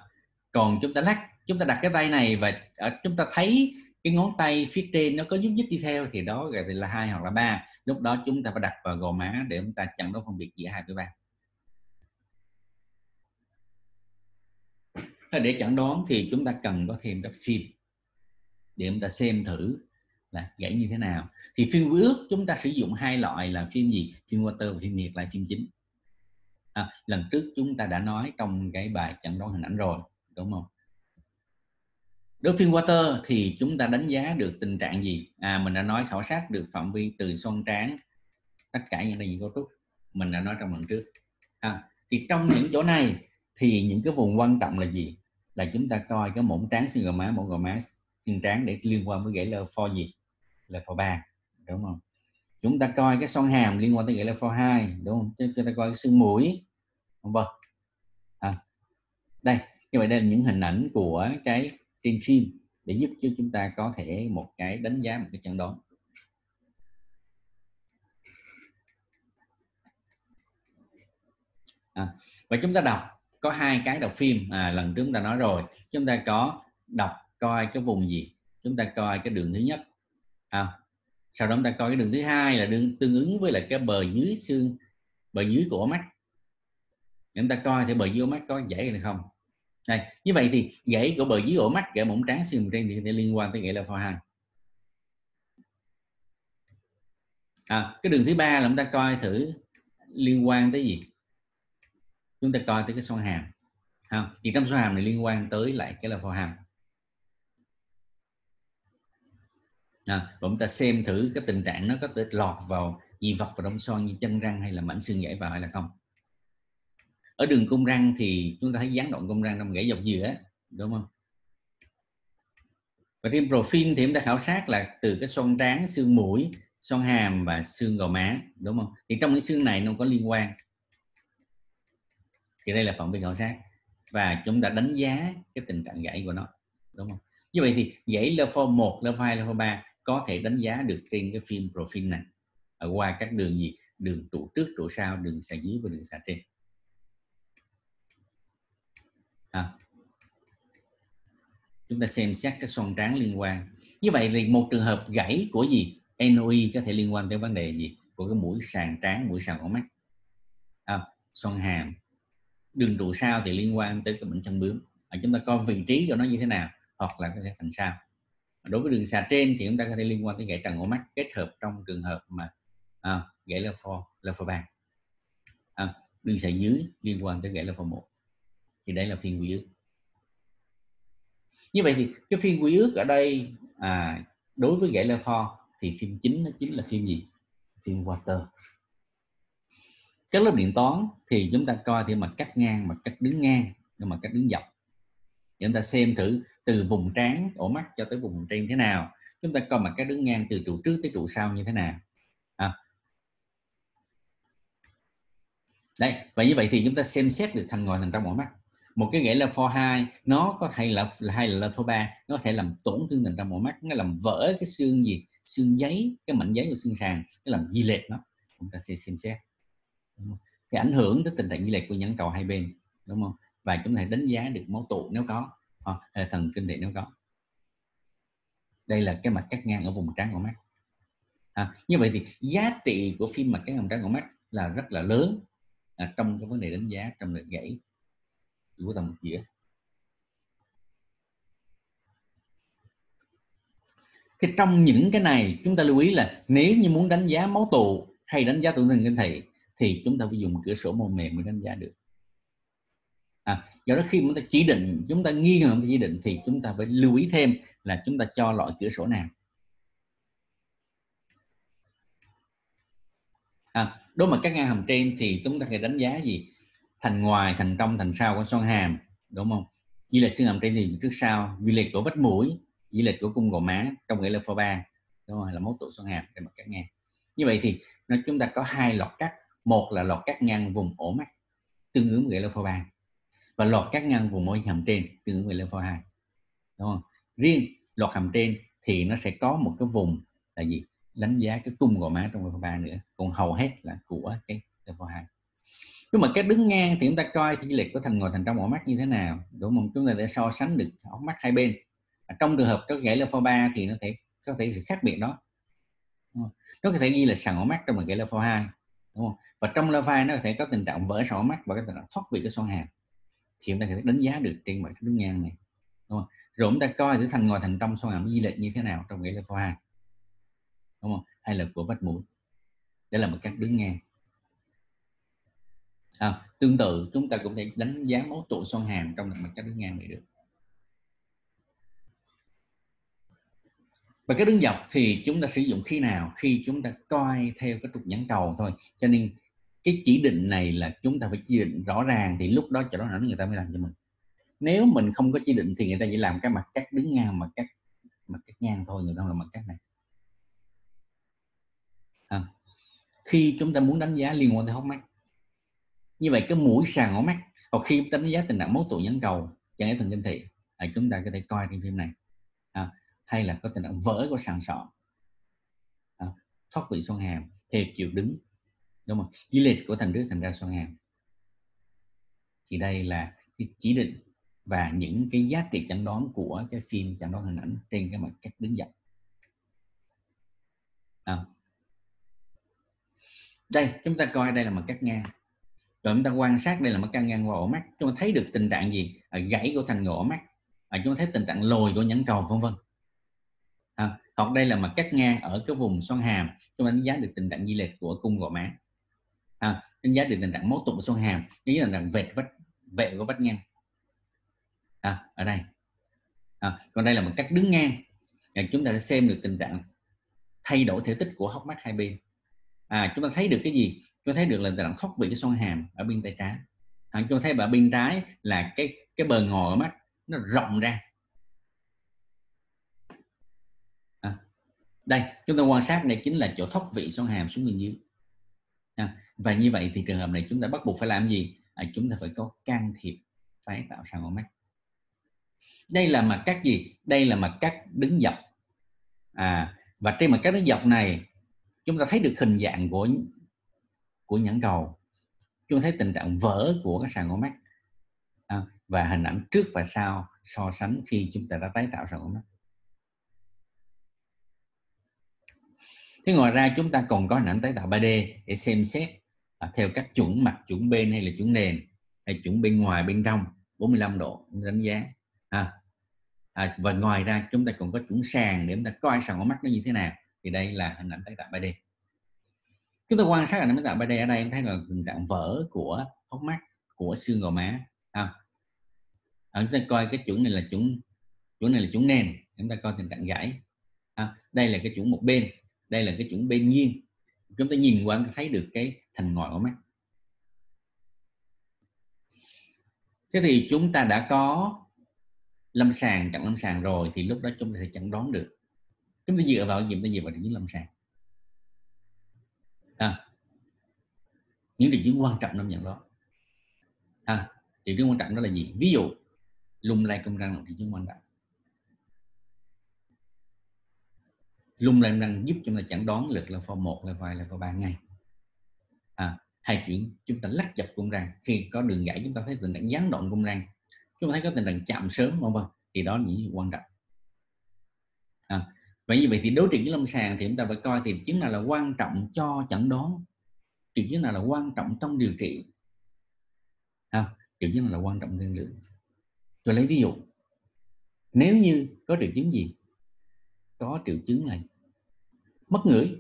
còn chúng ta lắc chúng ta đặt cái tay này và ở, chúng ta thấy cái ngón tay phía trên nó có nhúc nhích đi theo thì đó gọi là hai hoặc là ba. Lúc đó chúng ta phải đặt vào gò má để chúng ta chặn đoán phân biệt giữa hai với ba. Để chẩn đoán thì chúng ta cần có thêm các phim để chúng ta xem thử là gãy như thế nào. Thì phim ước chúng ta sử dụng hai loại là phim gì? Phim water và phim nhiệt là phim chính à, lần trước chúng ta đã nói trong cái bài chẩn đoán hình ảnh rồi đúng không? Đối phim water thì chúng ta đánh giá được tình trạng gì? À mình đã nói khảo sát được phạm vi từ son trán tất cả những cái cấu trúc mình đã nói trong lần trước. À, thì trong những chỗ này thì những cái vùng quan trọng là gì? Là chúng ta coi cái mỗng trán xương gò má mỗng gò má xương trán để liên quan với gãy lơ pho gì? Là pho ba đúng không? Chúng ta coi cái son hàm liên quan tới gãy lơ pho hai đúng không? Chúng ta coi cái xương mũi vân vân à, đây như vậy đây là những hình ảnh của cái trên phim để giúp cho chúng ta có thể một cái đánh giá một cái chẩn đoán. À, và chúng ta đọc có hai cái đọc phim à, lần trước chúng ta nói rồi. Chúng ta có đọc coi cái vùng gì? Chúng ta coi cái đường thứ nhất. À, sau đó chúng ta coi cái đường thứ hai là đường tương ứng với là cái bờ dưới xương bờ dưới của mắt chúng ta coi thì bờ dưới ổ mắt có dãy hay không. Đây như vậy thì gãy của bờ dưới ổ mắt gãy mỏng trắng xương trên thì liên quan tới gãy là pho hai. À, cái đường thứ ba là chúng ta coi thử liên quan tới gì? Chúng ta coi tới cái xoang hàm. Không thì trong xoang hàm này liên quan tới lại cái là pho hàm à, và chúng ta xem thử cái tình trạng nó có thể lọt vào dị vật vào trong xoang như chân răng hay là mảnh xương gãy vào hay là không ở đường cung răng thì chúng ta thấy gián đoạn cung răng nằm gãy dọc dừa đúng không? Và trên profile thì chúng ta khảo sát là từ cái xoang trán xương mũi xoang hàm và xương gò má đúng không? Thì trong cái xương này nó có liên quan. Thì đây là phạm vi khảo sát. Và chúng ta đánh giá cái tình trạng gãy của nó đúng không? Như vậy thì gãy level 1, level 2, level 3 có thể đánh giá được trên cái phim profile này. Ở qua các đường gì? Đường trụ trước trụ sau đường xà dưới và đường xà trên à. chúng ta xem xét cái xoang trán liên quan. Như vậy thì một trường hợp gãy của gì? NOI có thể liên quan tới vấn đề gì? Của cái mũi sàn trán mũi sàn của mắt. À, xoang hàm. Đường trụ sau thì liên quan tới cái bệnh chân bướm. À, chúng ta coi vị trí của nó như thế nào? Hoặc là có thể thành sao? Đối với đường xà trên thì chúng ta có thể liên quan tới gãy trần ổ mắt kết hợp trong trường hợp mà à, gãy level level ba à, đường xà dưới liên quan tới gãy level một thì đây là phiên quy ước. Như vậy thì cái phiên quy ước ở đây à, đối với gãy pho thì phim chính nó chính là phim gì? Phim water. Các lớp điện toán thì chúng ta coi thì mặt cắt ngang mặt cắt đứng ngang nhưng mà cắt đứng dọc. Chúng ta xem thử từ vùng trán ổ mắt cho tới vùng trên thế nào. Chúng ta coi mặt cắt đứng ngang từ trụ trước tới trụ sau như thế nào. À. đấy và như vậy thì chúng ta xem xét được thành ngoài thành trong ổ mắt một cái gãy là for hai nó có thể là hay là for ba nó có thể làm tổn thương tình trong ổ mắt nó làm vỡ cái xương gì xương giấy cái mảnh giấy của xương sàn nó làm di lệch nó. Chúng ta sẽ xem xét. Thì ảnh hưởng tới tình trạng di lệch của nhãn cầu hai bên đúng không? Và chúng ta đánh giá được máu tụ nếu có thần kinh điện nếu có. Đây là cái mặt cắt ngang ở vùng trán của mắt. À, như vậy thì giá trị của phim mặt cắt ngang trán của mắt là rất là lớn à, trong cái vấn đề đánh giá trong đợt gãy của tầm dĩa thì trong những cái này chúng ta lưu ý là nếu như muốn đánh giá máu tụ hay đánh giá tổn thương kinh thị thì chúng ta phải dùng cửa sổ màu mềm mới đánh giá được. À, do đó khi chúng ta chỉ định chúng ta nghi ngờ chỉ định thì chúng ta phải lưu ý thêm là chúng ta cho loại cửa sổ nào. À, đối mặt các ngang hàm trên thì chúng ta phải đánh giá gì? Thành ngoài, thành trong, thành sau của xoang hàm, đúng không? Di lệch xương hàm trên thì trước sau, di lệch của vách mũi, di lệch của cung gò má, trong nghĩa là pho ba, đúng không? Là mốt tụ xoang hàm trên mặt cắt ngang. Như vậy thì nó, chúng ta có hai lọt cắt. Một là lọt cắt ngang vùng ổ mắt, tương ứng với pho ba. Và lọt cắt ngang vùng môi hàm trên, tương ứng với pho hai, đúng không? Riêng lọt hàm trên thì nó sẽ có một cái vùng là gì? Đánh giá cái cung gò má trong pho ba nữa. Còn hầu hết là của cái pho hai nhưng mà cái đứng ngang thì chúng ta coi thì lệch của thành ngồi thành trong ổ mắt như thế nào. Đúng không? Chúng ta để so sánh được ống mắt hai bên. Trong trường hợp có gãy level 3 thì nó thể, có thể sự khác biệt đó. Nó có thể ghi là sàn ổ mắt trong một gãy level 2 đúng không? Và trong level 2 nó có thể có tình trạng vỡ sọ mắt và cái tình trạng thoát vị cái xoang hàm. Thì chúng ta có thể đánh giá được trên mặt đứng ngang này. Đúng không? Rồi chúng ta coi thử thành ngồi thành trong xoang hàm di lệch như thế nào trong gãy level 2 đúng không? Hay là của vách mũi. Đây là một cách đứng ngang à, tương tự chúng ta cũng thể đánh giá máu tụ xoang hàm trong mặt cách đứng ngang này được. Và cái đứng dọc thì chúng ta sử dụng khi nào? Khi chúng ta coi theo cái trục nhãn cầu thôi. Cho nên cái chỉ định này là chúng ta phải chỉ định rõ ràng thì lúc đó chỗ đó người ta mới làm cho mình. Nếu mình không có chỉ định thì người ta chỉ làm cái mặt cắt đứng ngang mặt cắt mặt cắt ngang thôi người ta làm mặt cắt này. À, khi chúng ta muốn đánh giá liên quan tới hốc mắt như vậy cái mũi sàn ổ mắt. Hoặc khi đánh giá tình trạng máu tụ nhãn cầu chẳng thần kinh thị à, chúng ta có thể coi trên phim này. À, hay là có tình trạng vỡ của sàn sọ. À, thoát vị xoang hàm hẹp chiều đứng. Đúng không? Di lệch của thành trước thành ra xoang hàm. Thì đây là cái chỉ định và những cái giá trị chẩn đoán của cái phim chẩn đoán hình ảnh trên cái mặt cách đứng dậy à. đây chúng ta coi đây là mặt cắt ngang rồi chúng ta quan sát đây là mặt căn ngang qua ổ mắt. Chúng ta thấy được tình trạng gì? À, gãy của thành ổ mắt. À, chúng ta thấy tình trạng lồi của nhãn cầu vân vân. À, hoặc đây là mặt cắt ngang ở cái vùng xoang hàm. Chúng ta đánh giá được tình trạng di lệch của cung gò má. À, đánh giá được tình trạng máu tụ xoang hàm. Đánh giá tình trạng vệt vách vệ của vách ngang. À, ở đây. À, còn đây là một cách đứng ngang. À, chúng ta sẽ xem được tình trạng thay đổi thể tích của hốc mắt hai bên. À, chúng ta thấy được cái gì? Cô thấy được là tình trạng thoát vị cái xoang hàm ở bên tay trái. À, chúng thấy ở bên trái là cái cái bờ ngò ở mắt nó rộng ra. À, đây chúng ta quan sát này chính là chỗ thoát vị xoang hàm xuống bên dưới. À, và như vậy thì trường hợp này chúng ta bắt buộc phải làm gì? À, chúng ta phải có can thiệp tái tạo sang con mắt. Đây là mặt cắt gì? Đây là mặt cắt đứng dọc. À và trên mặt cắt đứng dọc này chúng ta thấy được hình dạng của của nhãn cầu. Chúng ta thấy tình trạng vỡ của các sàn con mắt à, và hình ảnh trước và sau so sánh khi chúng ta đã tái tạo sàn con mắt thế ngoài ra chúng ta còn có hình ảnh tái tạo 3D để xem xét à, theo các chuẩn mặt chuẩn bên hay là chuẩn nền hay chuẩn bên ngoài bên trong 45 độ đánh giá. À, à, và ngoài ra chúng ta còn có chuẩn sàn để chúng ta coi sàn con mắt nó như thế nào. Thì đây là hình ảnh tái tạo 3D chúng ta quan sát hình ảnh tạo 3D ở đây em thấy là tình trạng vỡ của hốc mắt của xương gò má. À, à, chúng ta coi cái chuẩn này là chuẩn chuẩn này là chuẩn nền. Chúng ta coi tình trạng gãy. À, đây là cái chuẩn một bên đây là cái chuẩn bên nhiên chúng ta nhìn qua ta thấy được cái thành ngòi của mắt. Thế thì chúng ta đã có lâm sàng cận lâm sàng rồi thì lúc đó chúng ta sẽ chẩn đoán được. Chúng ta dựa vào gì? Chúng ta dựa vào những lâm sàng à, những triệu chứng quan trọng trong nhận đó. À, triệu chứng quan trọng đó là gì? Ví dụ lung lay công răng là triệu chứng quan trọng. Lung lay răng giúp chúng ta chẩn đoán lực là level 1, level 2, level 3 ngay. À, hai chuyện chúng ta lắc chập cung răng. Khi có đường gãy chúng ta thấy tình trạng gián đoạn cung răng. Chúng ta thấy có tình trạng chạm sớm vân vân. Thì đó là những quan trọng. À, vậy như vậy thì đối trị với lâm sàng thì chúng ta phải coi thì chứng nào là quan trọng cho chẩn đoán. Triệu chứng nào là quan trọng trong điều trị. À, triệu chứng nào là quan trọng tiên lượng. Tôi lấy ví dụ. Nếu như có triệu chứng gì có triệu chứng là mất ngửi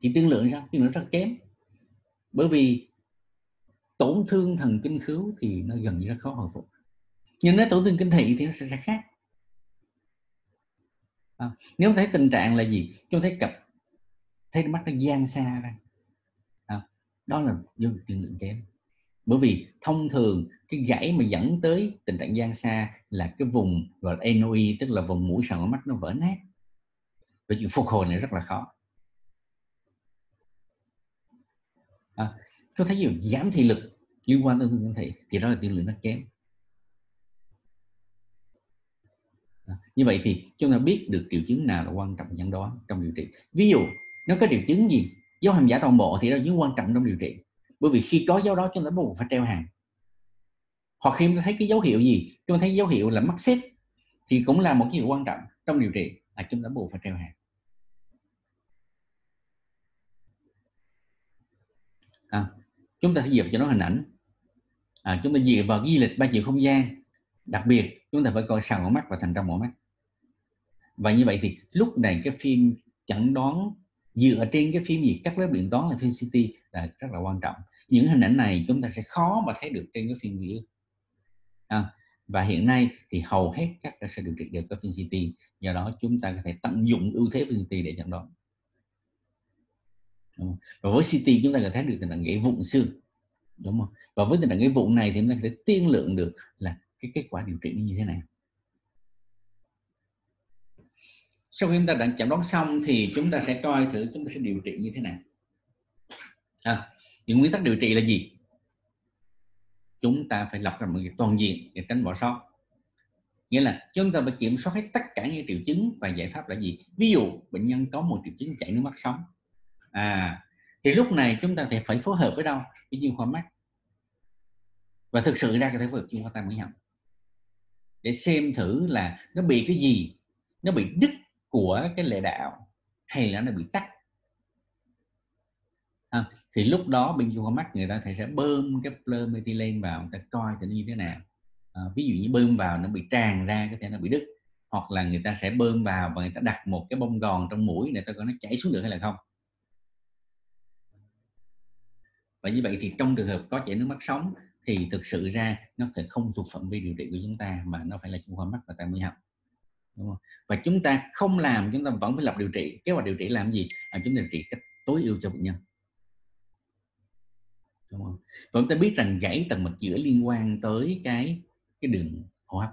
thì tiên lượng sao? Tiên lượng rất kém. Bởi vì tổn thương thần kinh khứu thì nó gần như rất khó hồi phục. Nhưng nếu tổn thương kinh thị thì nó sẽ khác à, nếu thấy tình trạng là gì? Chúng thấy cặp thấy mắt nó gian xa ra. À, đó là do tiên lượng kém. Bởi vì thông thường cái gãy mà dẫn tới tình trạng gian xa là cái vùng gọi là NOE tức là vùng mũi sàn mắt nó vỡ nát. Và chuyện phục hồi này rất là khó. Ờ, à, tôi thấy nhiều giảm thị lực liên quan tới thương thị thì đó là tiên lượng nó kém à, như vậy thì chúng ta biết được triệu chứng nào là quan trọng chẩn đoán trong điều trị. Ví dụ nó có triệu chứng gì? Dấu hàm giả toàn bộ thì đó là chứng quan trọng trong điều trị. Bởi vì khi có dấu đó chúng ta bắt buộc phải treo hàng. Hoặc khi chúng ta thấy cái dấu hiệu gì chúng ta thấy dấu hiệu là mắc xếp thì cũng là một cái hiệu quan trọng trong điều trị là chúng ta buộc phải treo hàng. À, chúng ta phải dựa cho nó hình ảnh. À, chúng ta dựa vào ghi lịch ba chiều không gian đặc biệt chúng ta phải coi sau ổ mắt và thành trong mỏ mắt. Và như vậy thì lúc này cái phim chẩn đoán dựa trên cái phim gì các lớp điện toán là phim CT là rất là quan trọng. Những hình ảnh này chúng ta sẽ khó mà thấy được trên cái phim gì à, và hiện nay thì hầu hết các cơ sở điều trị đều có phim CT do đó chúng ta có thể tận dụng ưu thế phim CT để chẩn đoán. Và với CT chúng ta có thấy được tình trạng gãy vụn xương đúng không? Và với tình trạng gãy vụn này thì chúng ta có thể tiên lượng được là cái kết quả điều trị như thế nào sau khi chúng ta đã chẩn đoán xong thì chúng ta sẽ coi thử chúng ta sẽ điều trị như thế nào à, những nguyên tắc điều trị là gì? Chúng ta phải lập ra một cái toàn diện để tránh bỏ sót. Nghĩa là chúng ta phải kiểm soát hết tất cả những triệu chứng và giải pháp là gì? Ví dụ bệnh nhân có một triệu chứng chảy nước mắt sống. À thì lúc này chúng ta phải phối hợp với đâu? Với chuyên khoa mắt. Và thực sự ra có thể phối hợp chuyên khoa tai mũi họng để xem thử là nó bị cái gì nó bị đứt của cái lệ đạo hay là nó bị tắt. à, thì lúc đó bên trong mắt người ta sẽ bơm cái pleumethylen vào người ta coi thì nó như thế nào à, ví dụ như bơm vào nó bị tràn ra có thể nó bị đứt hoặc là người ta sẽ bơm vào và người ta đặt một cái bông gòn trong mũi để ta coi nó chảy xuống được hay là không và như vậy thì trong trường hợp có chảy nước mắt sống thì thực sự ra nó sẽ không thuộc phạm vi điều trị của chúng ta mà nó phải là chuyên khoa mắt và tai mũi họng đúng không? và chúng ta không làm chúng ta vẫn phải lập điều trị. Kế hoạch điều trị làm gì? À, chúng ta điều trị cách tối ưu cho bệnh nhân. Đúng không? và chúng ta biết rằng gãy tầng mạch giữa liên quan tới cái cái đường hô hấp.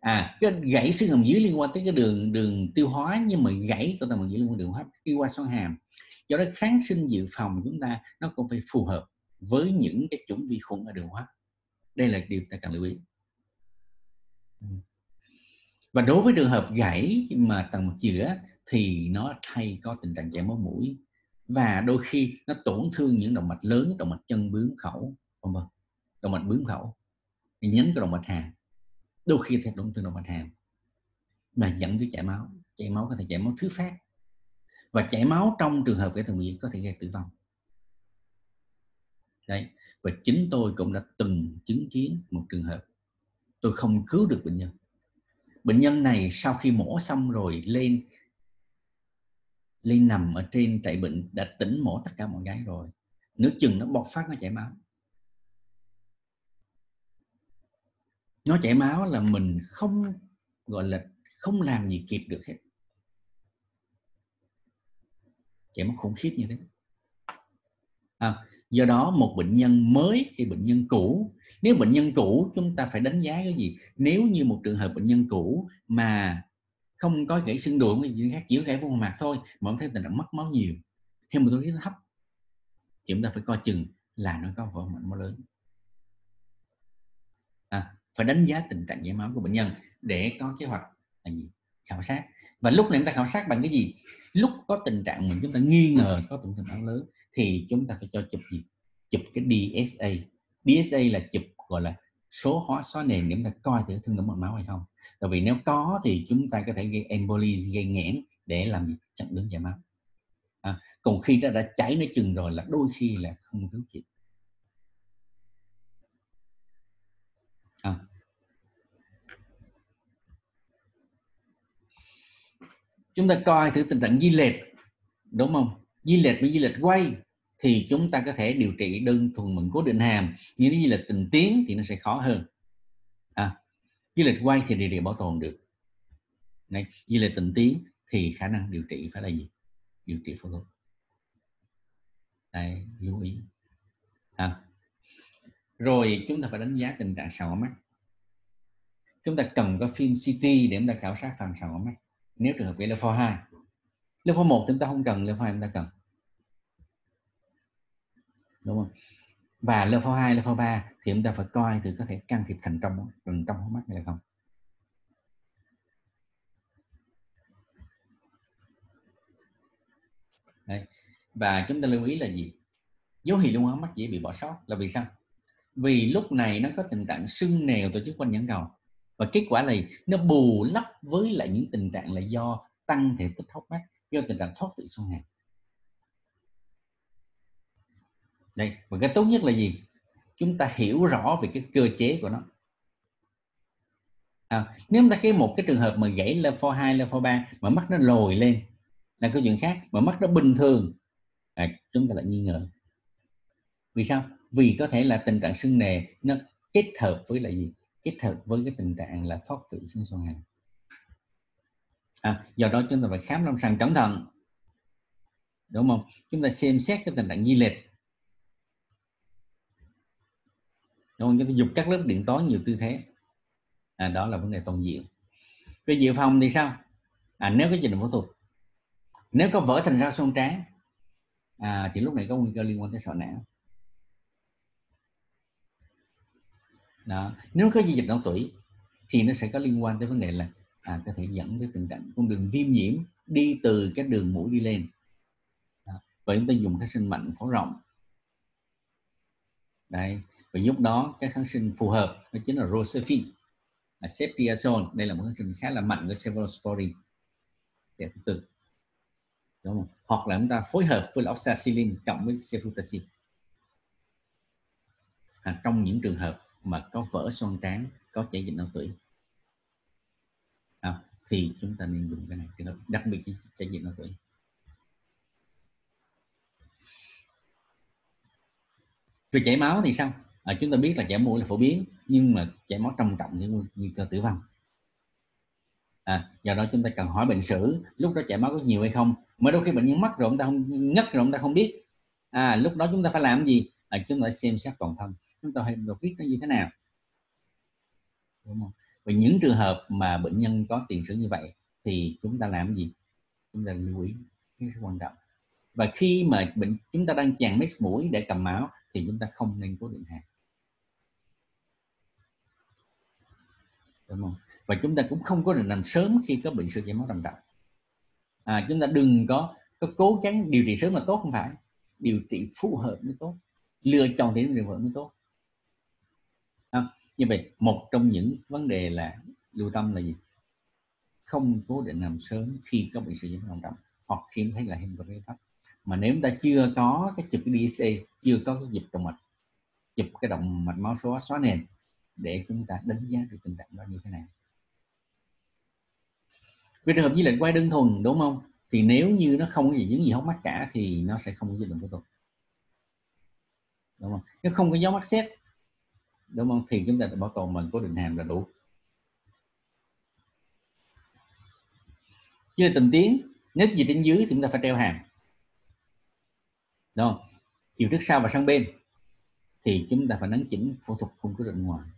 À cái gãy xương hàm dưới liên quan tới cái đường đường tiêu hóa nhưng mà gãy của tầng mạch dưới liên quan đường hô hấp đi qua xoang hàm. Do đó kháng sinh dự phòng chúng ta nó cũng phải phù hợp với những cái chủng vi khuẩn ở đường hô hấp. Đây là điều ta cần lưu ý. Và đối với trường hợp gãy mà tầng mạch giữa thì nó hay có tình trạng chảy máu mũi và đôi khi nó tổn thương những động mạch lớn, động mạch chân bướm khẩu, vân vân, động mạch bướm khẩu nhánh của động mạch hàm. Đôi khi thì tổn thương động mạch hàm mà dẫn tới chảy máu. Chảy máu có thể chảy máu thứ phát. Và chảy máu trong trường hợp cái tầng miệng có thể gây tử vong đấy và chính tôi cũng đã từng chứng kiến một trường hợp. Tôi không cứu được bệnh nhân. Bệnh nhân này sau khi mổ xong rồi lên lên nằm ở trên trại bệnh đã tỉnh mổ tất cả mọi cái rồi. Nước chừng nó bộc phát nó chảy máu. Nó chảy máu là mình không gọi là không làm gì kịp được hết. Chảy máu khủng khiếp như thế. À, do đó một bệnh nhân mới hay bệnh nhân cũ nếu bệnh nhân cũ chúng ta phải đánh giá cái gì? Nếu như một trường hợp bệnh nhân cũ mà không có gãy xương đùi hay gì khác chỉ có gãy vùng mặt thôi mà không thấy tình trạng mất máu nhiều hemoglobin thấp. Chúng ta phải coi chừng là nó có vỡ mạch máu lớn. À, phải đánh giá tình trạng chảy máu của bệnh nhân để có kế hoạch là gì? Khảo sát. Và lúc này chúng ta khảo sát bằng cái gì? Lúc có tình trạng mình chúng ta nghi ngờ có tổn thương máu lớn thì chúng ta phải cho chụp gì? Chụp cái DSA DSA là chụp gọi là số hóa xóa nền để chúng ta coi thử thương tổn mạch máu hay không. Tại vì nếu có thì chúng ta có thể gây emboli gây nghẽn để làm gì? Chặn đứng chảy máu. À, còn khi đã đã chảy nó chừng rồi là đôi khi là không cứu kịp. À. chúng ta coi thử tình trạng di lệch đúng không? Di lệch với di lệch quay thì chúng ta có thể điều trị đơn thuần bằng cố định hàm. Nhưng nếu như là tình tiến thì nó sẽ khó hơn. À, di lệch quay thì điều trị bảo tồn được. Này, di lệch tình tiến thì khả năng điều trị phải là gì? Điều trị phẫu thuật. Đây lưu ý. À. rồi chúng ta phải đánh giá tình trạng sầu mắt. Chúng ta cần có phim CT để chúng ta khảo sát phần sầu mắt. Nếu trường hợp cái level 2 level 1 chúng ta không cần level 2 chúng ta cần đúng không? Và level 2, level 3 thì chúng ta phải coi thử có thể can thiệp thành trong thành trong hốc mắt hay là không. Đấy. và chúng ta lưu ý là gì? Dấu hiệu liên quan mắt dễ bị bỏ sót. Là vì sao? Vì lúc này nó có tình trạng sưng nèo tổ chức quanh nhãn cầu. Và kết quả là nó bù lấp với lại những tình trạng là do tăng thể tích hốc mắt do tình trạng thoát vị xoang hàm. Đây và cái tốt nhất là gì? Chúng ta hiểu rõ về cái cơ chế của nó. À, nếu chúng ta khi một cái trường hợp mà gãy level 2, level 3 mà mắt nó lồi lên là câu chuyện khác mà mắt nó bình thường à, chúng ta lại nghi ngờ. Vì sao? Vì có thể là tình trạng sưng nề nó kết hợp với là gì? Kết hợp với cái tình trạng là thoát vị xương xoang hàm à, do đó chúng ta phải khám lâm sàng cẩn thận. Đúng không? Chúng ta xem xét cái tình trạng di lệch. Đúng không? Chúng ta dùng các lớp điện toán nhiều tư thế. À, đó là vấn đề toàn diện. Về dự phòng thì sao? À, nếu có trình phẫu thuật. Nếu có vỡ thành ra xương trán à, thì lúc này có nguy cơ liên quan tới sọ não. Đó. Nếu có di dịch não tủy thì nó sẽ có liên quan tới vấn đề là à, có thể dẫn tới tình trạng con đường viêm nhiễm đi từ cái đường mũi đi lên. Đó. vậy chúng ta dùng kháng sinh mạnh phổ rộng. Đây và lúc đó các kháng sinh phù hợp đó chính là rocephin là ceftriaxone đây là một kháng sinh khá là mạnh của cephalosporin thứ tư. Đúng không? hoặc là chúng ta phối hợp với oxacillin cộng với cefutaxin à, trong những trường hợp mà có vỡ xoang trán có chảy dịch não tủy. À, thì chúng ta nên dùng cái này trường hợp đặc biệt chảy dịch não tủy. Về chảy máu thì sao? À, chúng ta biết là chảy mũi là phổ biến nhưng mà chảy máu trầm trọng thì nguy cơ tử vong. À, do đó chúng ta cần hỏi bệnh sử lúc đó chảy máu có nhiều hay không? Mà đôi khi bệnh nhân mất rồi chúng ta không ngất rồi chúng ta không biết. À, lúc đó chúng ta phải làm gì? À, chúng ta xem xét toàn thân. Chúng ta hay đột biết nó như thế nào? Đúng không? Và những trường hợp mà bệnh nhân có tiền sử như vậy thì chúng ta làm gì? Chúng ta lưu ý cái quan trọng. Và khi mà bệnh chúng ta đang chàng mét mũi để cầm máu thì chúng ta không nên cố định hàng. Đúng không? Và chúng ta cũng không có định nằm sớm khi có bệnh sơ chảy máu trầm trọng à, chúng ta đừng có có cố gắng điều trị sớm là tốt không phải. Điều trị phù hợp mới tốt. Lựa chọn thì phù hợp mới tốt. À, như vậy một trong những vấn đề là lưu tâm là gì? Không cố định nằm sớm khi có bệnh sơ chảy máu trầm trọng hoặc khi thấy là hemoglobin thấp. Mà nếu chúng ta chưa có cái chụp cái DSA chưa có cái dịch động mạch chụp cái động mạch máu xóa xóa nền để chúng ta đánh giá được tình trạng đó như thế nào. Với trường hợp di lệnh quay đơn thuần, đúng không? Thì nếu như nó không có gì những gì hốc mắt cả thì nó sẽ không có di lệnh phẫu thuật đúng không? Nếu không có gió mắt xét, đúng không? Thì chúng ta bảo tồn mình cố định hàm là đủ. Chưa tình tiến, nếu gì trên dưới thì chúng ta phải treo hàm. Đúng không? Chiều trước sau và sang bên, thì chúng ta phải nắn chỉnh phẫu thuật không cố định ngoài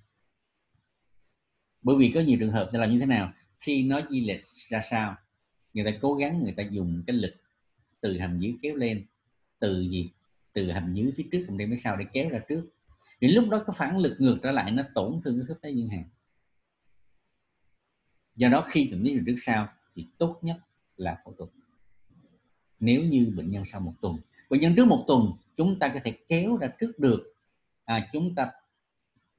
bởi vì có nhiều trường hợp là như thế nào? Khi nó di lệch ra sao? Người ta cố gắng người ta dùng cái lực từ hầm dưới kéo lên. Từ gì? Từ hầm dưới phía trước hầm đem phía sau để kéo ra trước. Thì lúc đó có phản lực ngược trở lại nó tổn thương cái khớp tay dương hàng do đó khi tình lý trước sau thì tốt nhất là phẫu thuật. Nếu như bệnh nhân sau một tuần. Bệnh nhân trước một tuần chúng ta có thể kéo ra trước được. À, chúng ta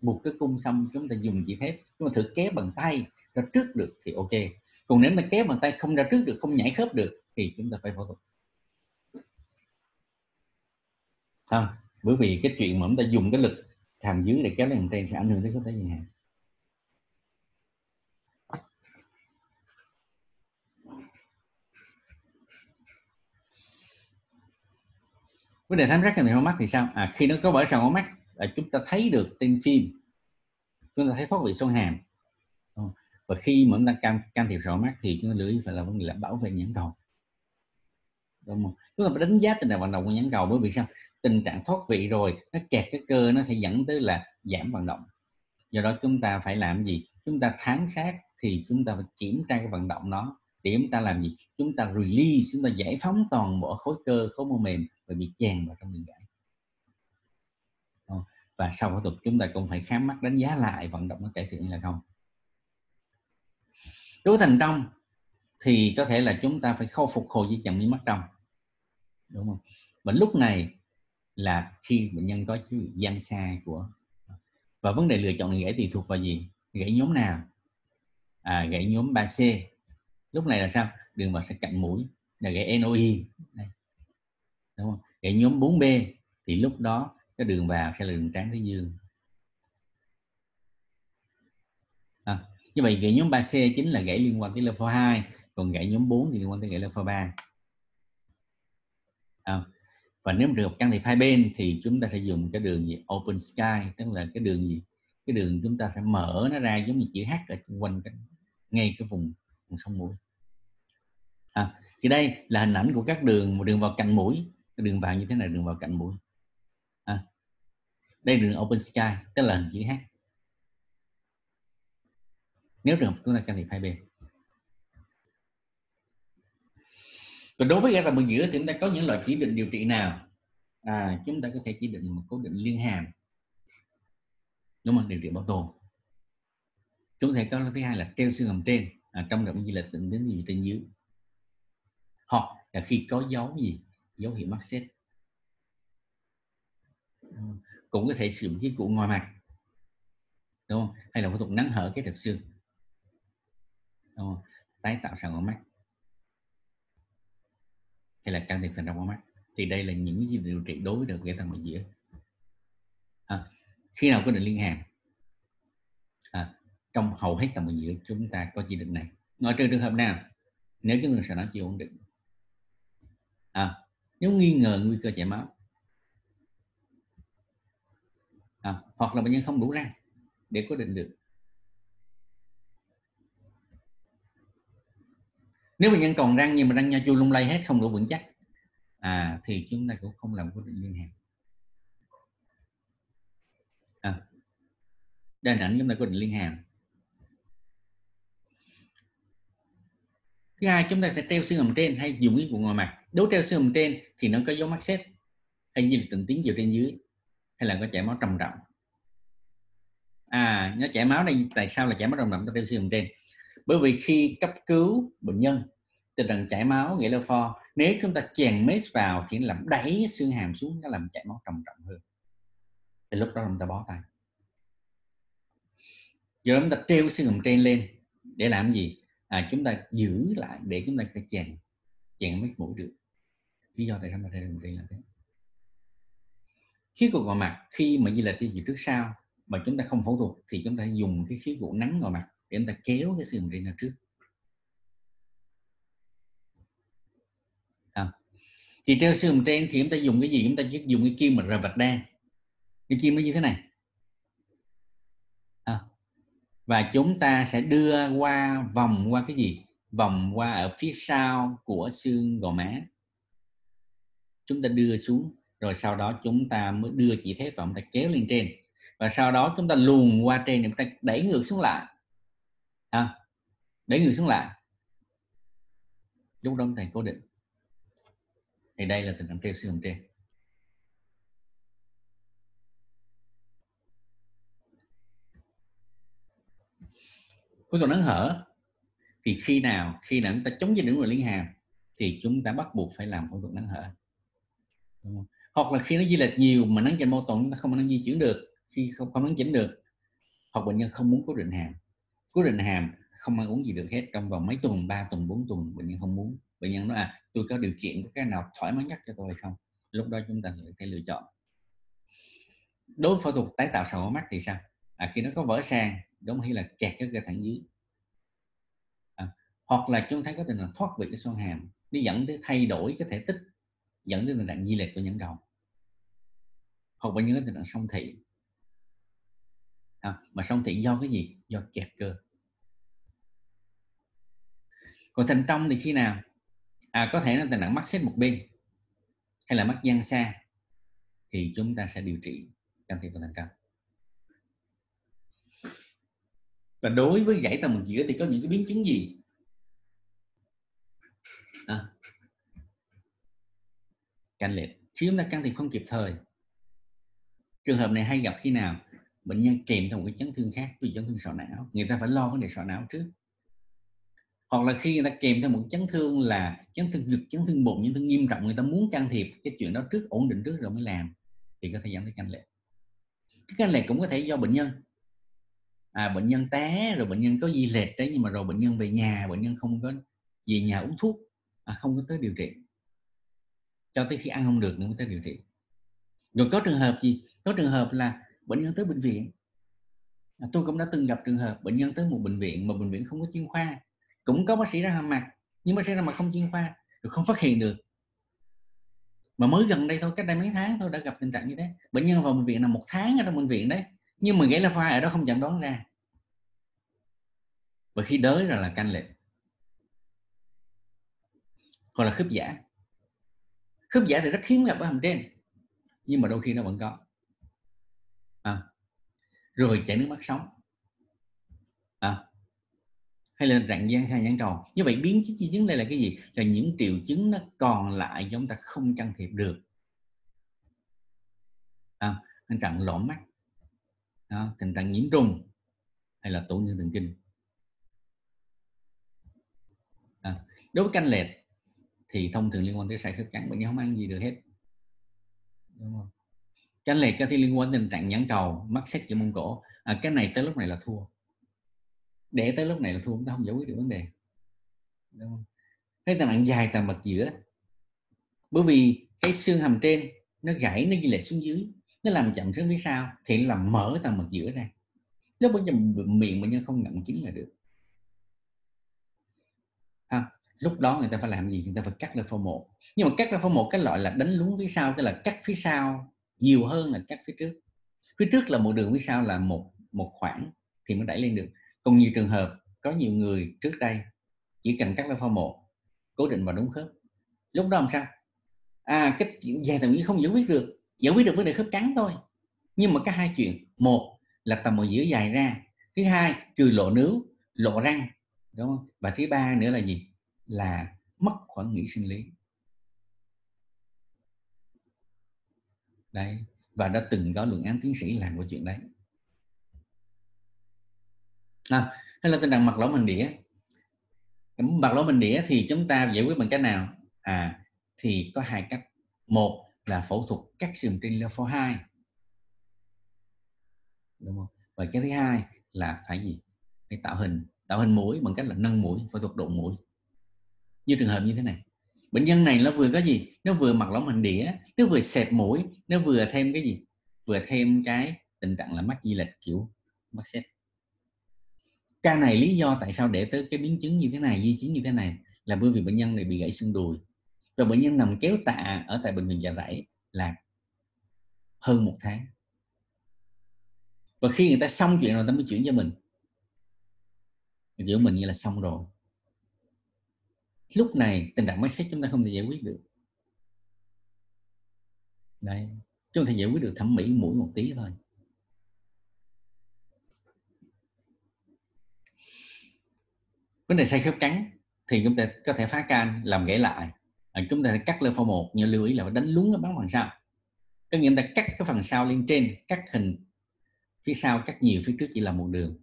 buộc cái cung xong chúng ta dùng chỉ thép chúng ta thử kéo bằng tay ra trước được thì ok. Còn nếu mà kéo bằng tay không ra trước được, không nhảy khớp được thì chúng ta phải phẫu thuật. Không, bởi vì cái chuyện mà chúng ta dùng cái lực hàm dưới để kéo lên trên sẽ ảnh hưởng tới khớp tay dương vấn đề thám sát cần thị mắt thì sao? À khi nó có vỡ sàn mắt là chúng ta thấy được trên phim. Chúng ta thấy thoát vị sâu hàm. Và khi mà chúng ta can can thiệp sọ mắt thì chúng ta lưu ý phải là vấn đề là bảo vệ nhãn cầu. Đúng không? Chúng ta phải đánh giá tình trạng vận động của nhãn cầu bởi vì sao? Tình trạng thoát vị rồi, nó kẹt cái cơ, nó sẽ dẫn tới là giảm vận động. Do đó chúng ta phải làm gì? Chúng ta thám sát thì chúng ta phải kiểm tra cái vận động nó. Để chúng ta làm gì? Chúng ta release, chúng ta giải phóng toàn bộ khối cơ, khối mô mềm và bị chèn vào trong đường gãy và sau phẫu thuật chúng ta cũng phải khám mắt đánh giá lại vận động nó cải thiện là không. Đối thành trong thì có thể là chúng ta phải khôi phục hồi dây chậm như mắt trong đúng không? Và lúc này là khi bệnh nhân có chữ gian xa của và vấn đề lựa chọn gãy thì thuộc vào gì? Gãy nhóm nào? À, gãy nhóm 3C lúc này là sao? Đường vào sẽ cạnh mũi là gãy NOI đây. đúng không? Gãy nhóm 4B thì lúc đó cái đường vào sẽ là đường tráng thái dương à, như vậy gãy nhóm 3C chính là gãy liên quan tới level 2 còn gãy nhóm 4 thì liên quan tới gãy level 3 à, và nếu trường hợp can thiệp hai bên thì chúng ta sẽ dùng cái đường gì? Open sky tức là cái đường gì? Cái đường chúng ta sẽ mở nó ra giống như chữ H ở xung quanh cái, ngay cái vùng, vùng sông mũi. À, thì đây là hình ảnh của các đường một đường vào cạnh mũi. Đường vào như thế này đường vào cạnh mũi đây là đường open sky tức là hình chữ H. Nếu trường hợp chúng ta can thiệp hai bên. Còn đối với gãy răng giữa thì chúng ta có những loại chỉ định điều trị nào? À, chúng ta có thể chỉ định một cố định liên hàm. Đúng không? Điều trị bảo tồn. Chúng thể có thứ hai là treo xương hàm trên. À, trong động gì là tính đến gì trên dưới. Hoặc là khi có dấu gì dấu hiệu mắc xét cũng có thể sử dụng khí cụ ngoài mặt đúng không? Hay là phẫu thuật nắng hở cái đẹp xương. Đúng không? tái tạo sàn ngõ mắt. Hay là can thiệp thành trong ngõ mắt. Thì đây là những gì điều trị đối với đợt ghé tầng ngoài dĩa à, khi nào có định liên hàm? À, trong hầu hết tầng ngoài dĩa chúng ta có chỉ định này. Ngoài trừ trường hợp nào nếu chúng ta sợ nó chưa ổn định. À, nếu nghi ngờ nguy cơ chảy máu à, hoặc là bệnh nhân không đủ răng để cố định được. Nếu bệnh nhân còn răng nhưng mà răng nha chu lung lay hết không đủ vững chắc à thì chúng ta cũng không làm cố định liên hàm. À, đây là ảnh chúng ta cố định liên hàm. Thứ hai chúng ta sẽ treo xương hàm trên hay dùng cái cuộn ngoài mặt. Nếu treo xương hàm trên thì nó có dấu mắc xếp hay gì là tình tiến chiều trên dưới hay là có chảy máu trầm trọng à nó chảy máu đây tại sao là chảy máu trầm trọng treo xương hàm trên. Bởi vì khi cấp cứu bệnh nhân tình trạng chảy máu nghĩa là pho nếu chúng ta chèn mết vào thì nó làm đẩy xương hàm xuống nó làm chảy máu trầm trọng hơn. Thì lúc đó chúng ta bó tay. Giờ chúng ta treo xương hàm trên lên để làm gì? À, chúng ta giữ lại để chúng ta phải chèn chèn mết mũi được. Lý do tại sao ta treo hàm trên là thế khí cụ ngoài mặt khi mà như là tiêu diệt trước sau mà chúng ta không phẫu thuật thì chúng ta dùng cái khí cụ nắng ngoài mặt để chúng ta kéo cái xương trên ra trước. À. thì treo xương trên thì chúng ta dùng cái gì? Chúng ta chỉ dùng cái kim mà rờ vạch đen cái kim nó như thế này. À. và chúng ta sẽ đưa qua vòng qua cái gì? Vòng qua ở phía sau của xương gò má. Chúng ta đưa xuống rồi sau đó chúng ta mới đưa chỉ thép vào chúng ta kéo lên trên. Và sau đó chúng ta luồn qua trên chúng ta đẩy ngược xuống lại. À, đẩy ngược xuống lại. Lúc đó thầy cố định. Thì đây là tình trạng treo xương trên. Phẫu thuật nắng hở. Thì khi nào khi nào chúng ta chống dịch đứng ngoài liên hàm thì chúng ta bắt buộc phải làm phẫu thuật nắng hở hoặc là khi nó di lệch nhiều mà nắng trên mô tụng chúng ta không năng di chuyển được khi không không nắng chỉnh được hoặc bệnh nhân không muốn cố định hàm. Cố định hàm không ăn uống gì được hết trong vòng mấy tuần 3 tuần 4 tuần bệnh nhân không muốn. Bệnh nhân nói à tôi có điều kiện có cái nào thoải mái nhất cho tôi hay không? Lúc đó chúng ta sẽ lựa chọn. Đối với phẫu thuật tái tạo sàn mắt thì sao? À, khi nó có vỡ sàn đúng hay là kẹt cái cơ thẳng dưới. À, hoặc là chúng thấy có tình là thoát vị cái xoang hàm nó dẫn tới thay đổi cái thể tích dẫn tới tình trạng di lệch của nhẫn cầu hoặc bệnh nhân có tình trạng song thị. À, mà song thị do cái gì? Do kẹt cơ. Còn thành trong thì khi nào? À, có thể là tình trạng mắt xếp một bên hay là mắt gian xa thì chúng ta sẽ điều trị can thiệp vào thành trong và đối với gãy tầng một giữa thì có những cái biến chứng gì? À, canh liệt khi chúng ta can thiệp không kịp thời trường hợp này hay gặp khi nào bệnh nhân kèm theo một cái chấn thương khác vì chấn thương sọ não người ta phải lo vấn đề sọ não trước. Hoặc là khi người ta kèm theo một chấn thương là chấn thương ngực chấn thương bụng chấn thương nghiêm trọng người ta muốn can thiệp cái chuyện đó trước ổn định trước rồi mới làm thì có thể dẫn tới canh lệ. Cái canh lệ cũng có thể do bệnh nhân. À, bệnh nhân té rồi bệnh nhân có di lệch đấy nhưng mà rồi bệnh nhân về nhà bệnh nhân không có về nhà uống thuốc à, không có tới điều trị. Cho tới khi ăn không được nữa mới tới điều trị rồi có trường hợp gì? Có trường hợp là bệnh nhân tới bệnh viện. À, tôi cũng đã từng gặp trường hợp bệnh nhân tới một bệnh viện mà bệnh viện không có chuyên khoa. Cũng có bác sĩ ra hàm mặt nhưng bác sĩ ra mặt không chuyên khoa rồi không phát hiện được. Mà mới gần đây thôi cách đây mấy tháng tôi đã gặp tình trạng như thế. Bệnh nhân vào bệnh viện là một tháng ở trong bệnh viện đấy nhưng mà gãy là pha ở đó không chẩn đoán ra. Và khi đới rồi là canh lệch. Hoặc là khớp giả. Khớp giả thì rất hiếm gặp ở hầm trên nhưng mà đôi khi nó vẫn có. À. rồi chảy nước mắt sống. À. hay là rạn gian sang nhãn tròn như vậy biến chứng di chứng đây là cái gì? Là những triệu chứng nó còn lại chúng ta không can thiệp được. À, tình trạng lõm mắt. À, tình trạng nhiễm trùng. Hay là tổn thương thần kinh. À, đối với canh lệch thì thông thường liên quan tới sai khớp cắn bệnh nhân không ăn gì được hết đúng không chánh liệt cái thì liên quan đến tình trạng nhãn cầu mắc xét giữa mông cổ. À, cái này tới lúc này là thua. Để tới lúc này là thua chúng ta không giải quyết được vấn đề. Đúng không? Cái tình trạng dài tầm mặt giữa bởi vì cái xương hàm trên nó gãy nó di lệch xuống dưới nó làm chậm xuống phía sau thì nó làm mở tầm mặt giữa ra. Lúc bây giờ miệng bệnh nhân không ngậm kín là được ha lúc đó người ta phải làm gì? Người ta phải cắt lên phô một. Nhưng mà cắt lên phô một cái loại là đánh lún phía sau, tức là cắt phía sau nhiều hơn là cắt phía trước. Phía trước là một đường, phía sau là một một khoảng thì mới đẩy lên được. Còn nhiều trường hợp, có nhiều người trước đây chỉ cần cắt lên phô một, cố định và đúng khớp. Lúc đó làm sao? À cái chuyện dài tầm không giải quyết được, giải quyết được vấn đề khớp cắn thôi. Nhưng mà có hai chuyện. Một là tầm một giữa dài ra. Thứ hai, trừ lộ nướu, lộ răng, đúng không? Và thứ ba nữa là gì? Là mất khoảng nghỉ sinh lý. Đấy và đã từng có luận án tiến sĩ làm cái chuyện đấy. À, hay là tình trạng mặt lỗ mình đĩa. Mặt lỗ mình đĩa thì chúng ta giải quyết bằng cách nào? À thì có hai cách. Một là phẫu thuật cắt sườn trên level 2 đúng không? Và cái thứ hai là phải gì? Phải tạo hình tạo hình mũi bằng cách là nâng mũi phẫu thuật độ mũi như trường hợp như thế này. Bệnh nhân này nó vừa có gì? Nó vừa mặc lỏng hình đĩa, nó vừa xẹp mũi, nó vừa thêm cái gì? Vừa thêm cái tình trạng là mắc di lệch kiểu mắc xét ca này lý do tại sao để tới cái biến chứng như thế này, di chứng như thế này là bởi vì bệnh nhân này bị gãy xương đùi. Và bệnh nhân nằm kéo tạ ở tại bệnh viện dạ rẫy là hơn một tháng. Và khi người ta xong chuyện rồi, người ta mới chuyển cho mình. Giữa mình như là xong rồi lúc này tình trạng mindset xét chúng ta không thể giải quyết được. Đây chúng ta giải quyết được thẩm mỹ mũi một tí thôi. Vấn đề say khớp cắn thì chúng ta có thể phá can làm gãy lại. À, chúng ta cắt lên pho một nhưng lưu ý là phải đánh lún cái bắn phần sau. Có nghĩa là cắt cái phần sau lên trên cắt hình. Phía sau cắt nhiều phía trước chỉ là một đường.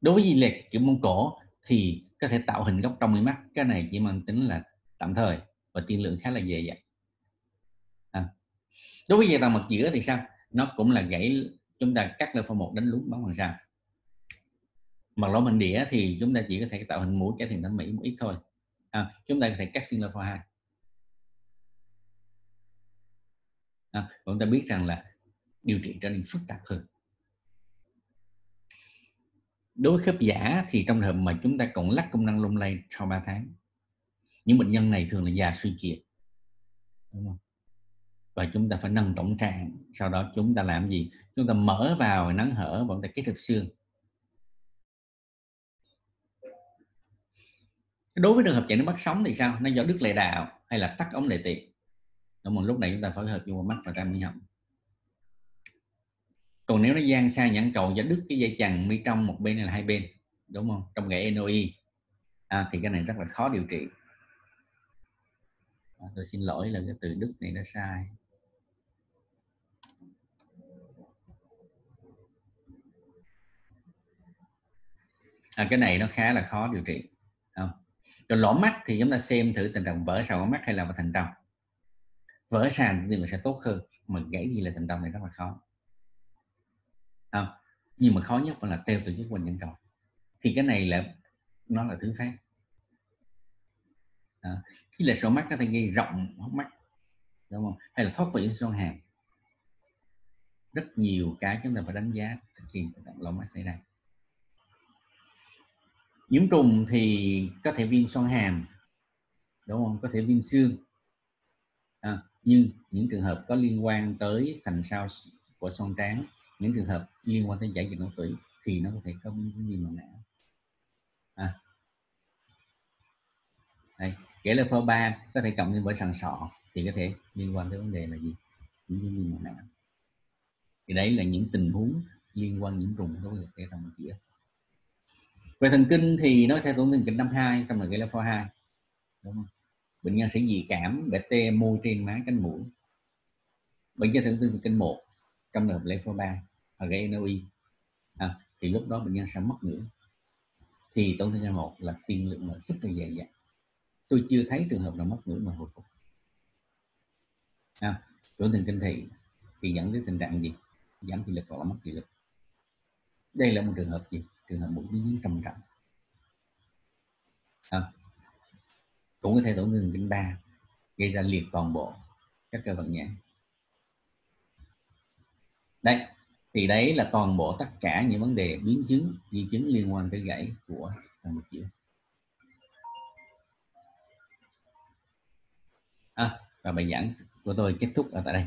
Đối với di lệch kiểu mông cổ thì có thể tạo hình góc trong mi mắt cái này chỉ mang tính là tạm thời và tiên lượng khá là dễ dàng à. đối với dây tàu mặt giữa thì sao? Nó cũng là gãy chúng ta cắt lên phần một đánh lún bắn bằng sao? Mặt lỗ mình đĩa thì chúng ta chỉ có thể tạo hình mũi cải thiện thẩm mỹ một ít thôi. À, chúng ta có thể cắt xuyên lơ hai. À, chúng ta biết rằng là điều trị trở nên phức tạp hơn đối với khớp giả thì trong trường hợp mà chúng ta còn lắc công năng lung lay sau 3 tháng, những bệnh nhân này thường là già suy kiệt, đúng không? Và chúng ta phải nâng tổng trạng, sau đó chúng ta làm gì? Chúng ta mở vào nắng hở và chúng ta kết hợp xương. Đối với trường hợp chảy nước mắt sống thì sao? Nó do đứt lệ đạo hay là tắc ống lệ tiệt đúng một lúc này chúng ta phải hợp vô mắt và tam mũi họng còn nếu nó gian xa nhãn cầu và đứt cái dây chằng mi trong một bên hay là hai bên đúng không? Trong gãy NOI à, thì cái này rất là khó điều trị. À, tôi xin lỗi là cái từ đứt này nó sai. À, cái này nó khá là khó điều trị không? Còn lỗ mắt thì chúng ta xem thử tình trạng vỡ sầu mắt hay là thành trong vỡ sàn thì là sẽ tốt hơn mà gãy gì là thành trong này rất là khó không? nhưng mà khó nhất vẫn là teo từ chức quanh nhãn cầu. Thì cái này là nó là thứ khác. à, khi là sổ mắt có thể gây rộng hốc mắt đúng không? Hay là thoát vị xoang hàm rất nhiều cái chúng ta phải đánh giá khi lỗ mắt xảy ra. Nhiễm trùng thì có thể viêm xoang hàm đúng không? Có thể viêm xương. À, nhưng những trường hợp có liên quan tới thành sao của xoang trán những trường hợp liên quan tới giải dịch não tủy thì nó có thể có viêm màng não à. đây, kể là phơ ba có thể cộng lên với sàn sọ thì có thể liên quan tới vấn đề là gì? Những viêm màng não thì đấy là những tình huống liên quan nhiễm trùng đối với cái tầm chĩa về thần kinh thì nó theo tổn thương kinh năm hai trong là gây là 2 đúng không? bệnh nhân sẽ dị cảm, bể tê, môi trên má, cánh mũi. Bệnh nhân tổn thương thần kinh một trong trường hợp level 3 và gây NOI à, thì lúc đó bệnh nhân sẽ mất nữa thì tổn thương gan một là tiên lượng là rất là dày dặn. Tôi chưa thấy trường hợp nào mất ngưỡng mà hồi phục. À, tổn thương kinh thị thì dẫn đến tình trạng gì? Giảm thị lực hoặc là mất thị lực. Đây là một trường hợp gì? Trường hợp mũi biến chứng trầm trọng. À, cũng có thể tổn thương kinh ba gây ra liệt toàn bộ các cơ vận nhãn đây thì đấy là toàn bộ tất cả những vấn đề biến chứng di chứng liên quan tới gãy của thằng một chữ à, và bài giảng của tôi kết thúc ở tại đây.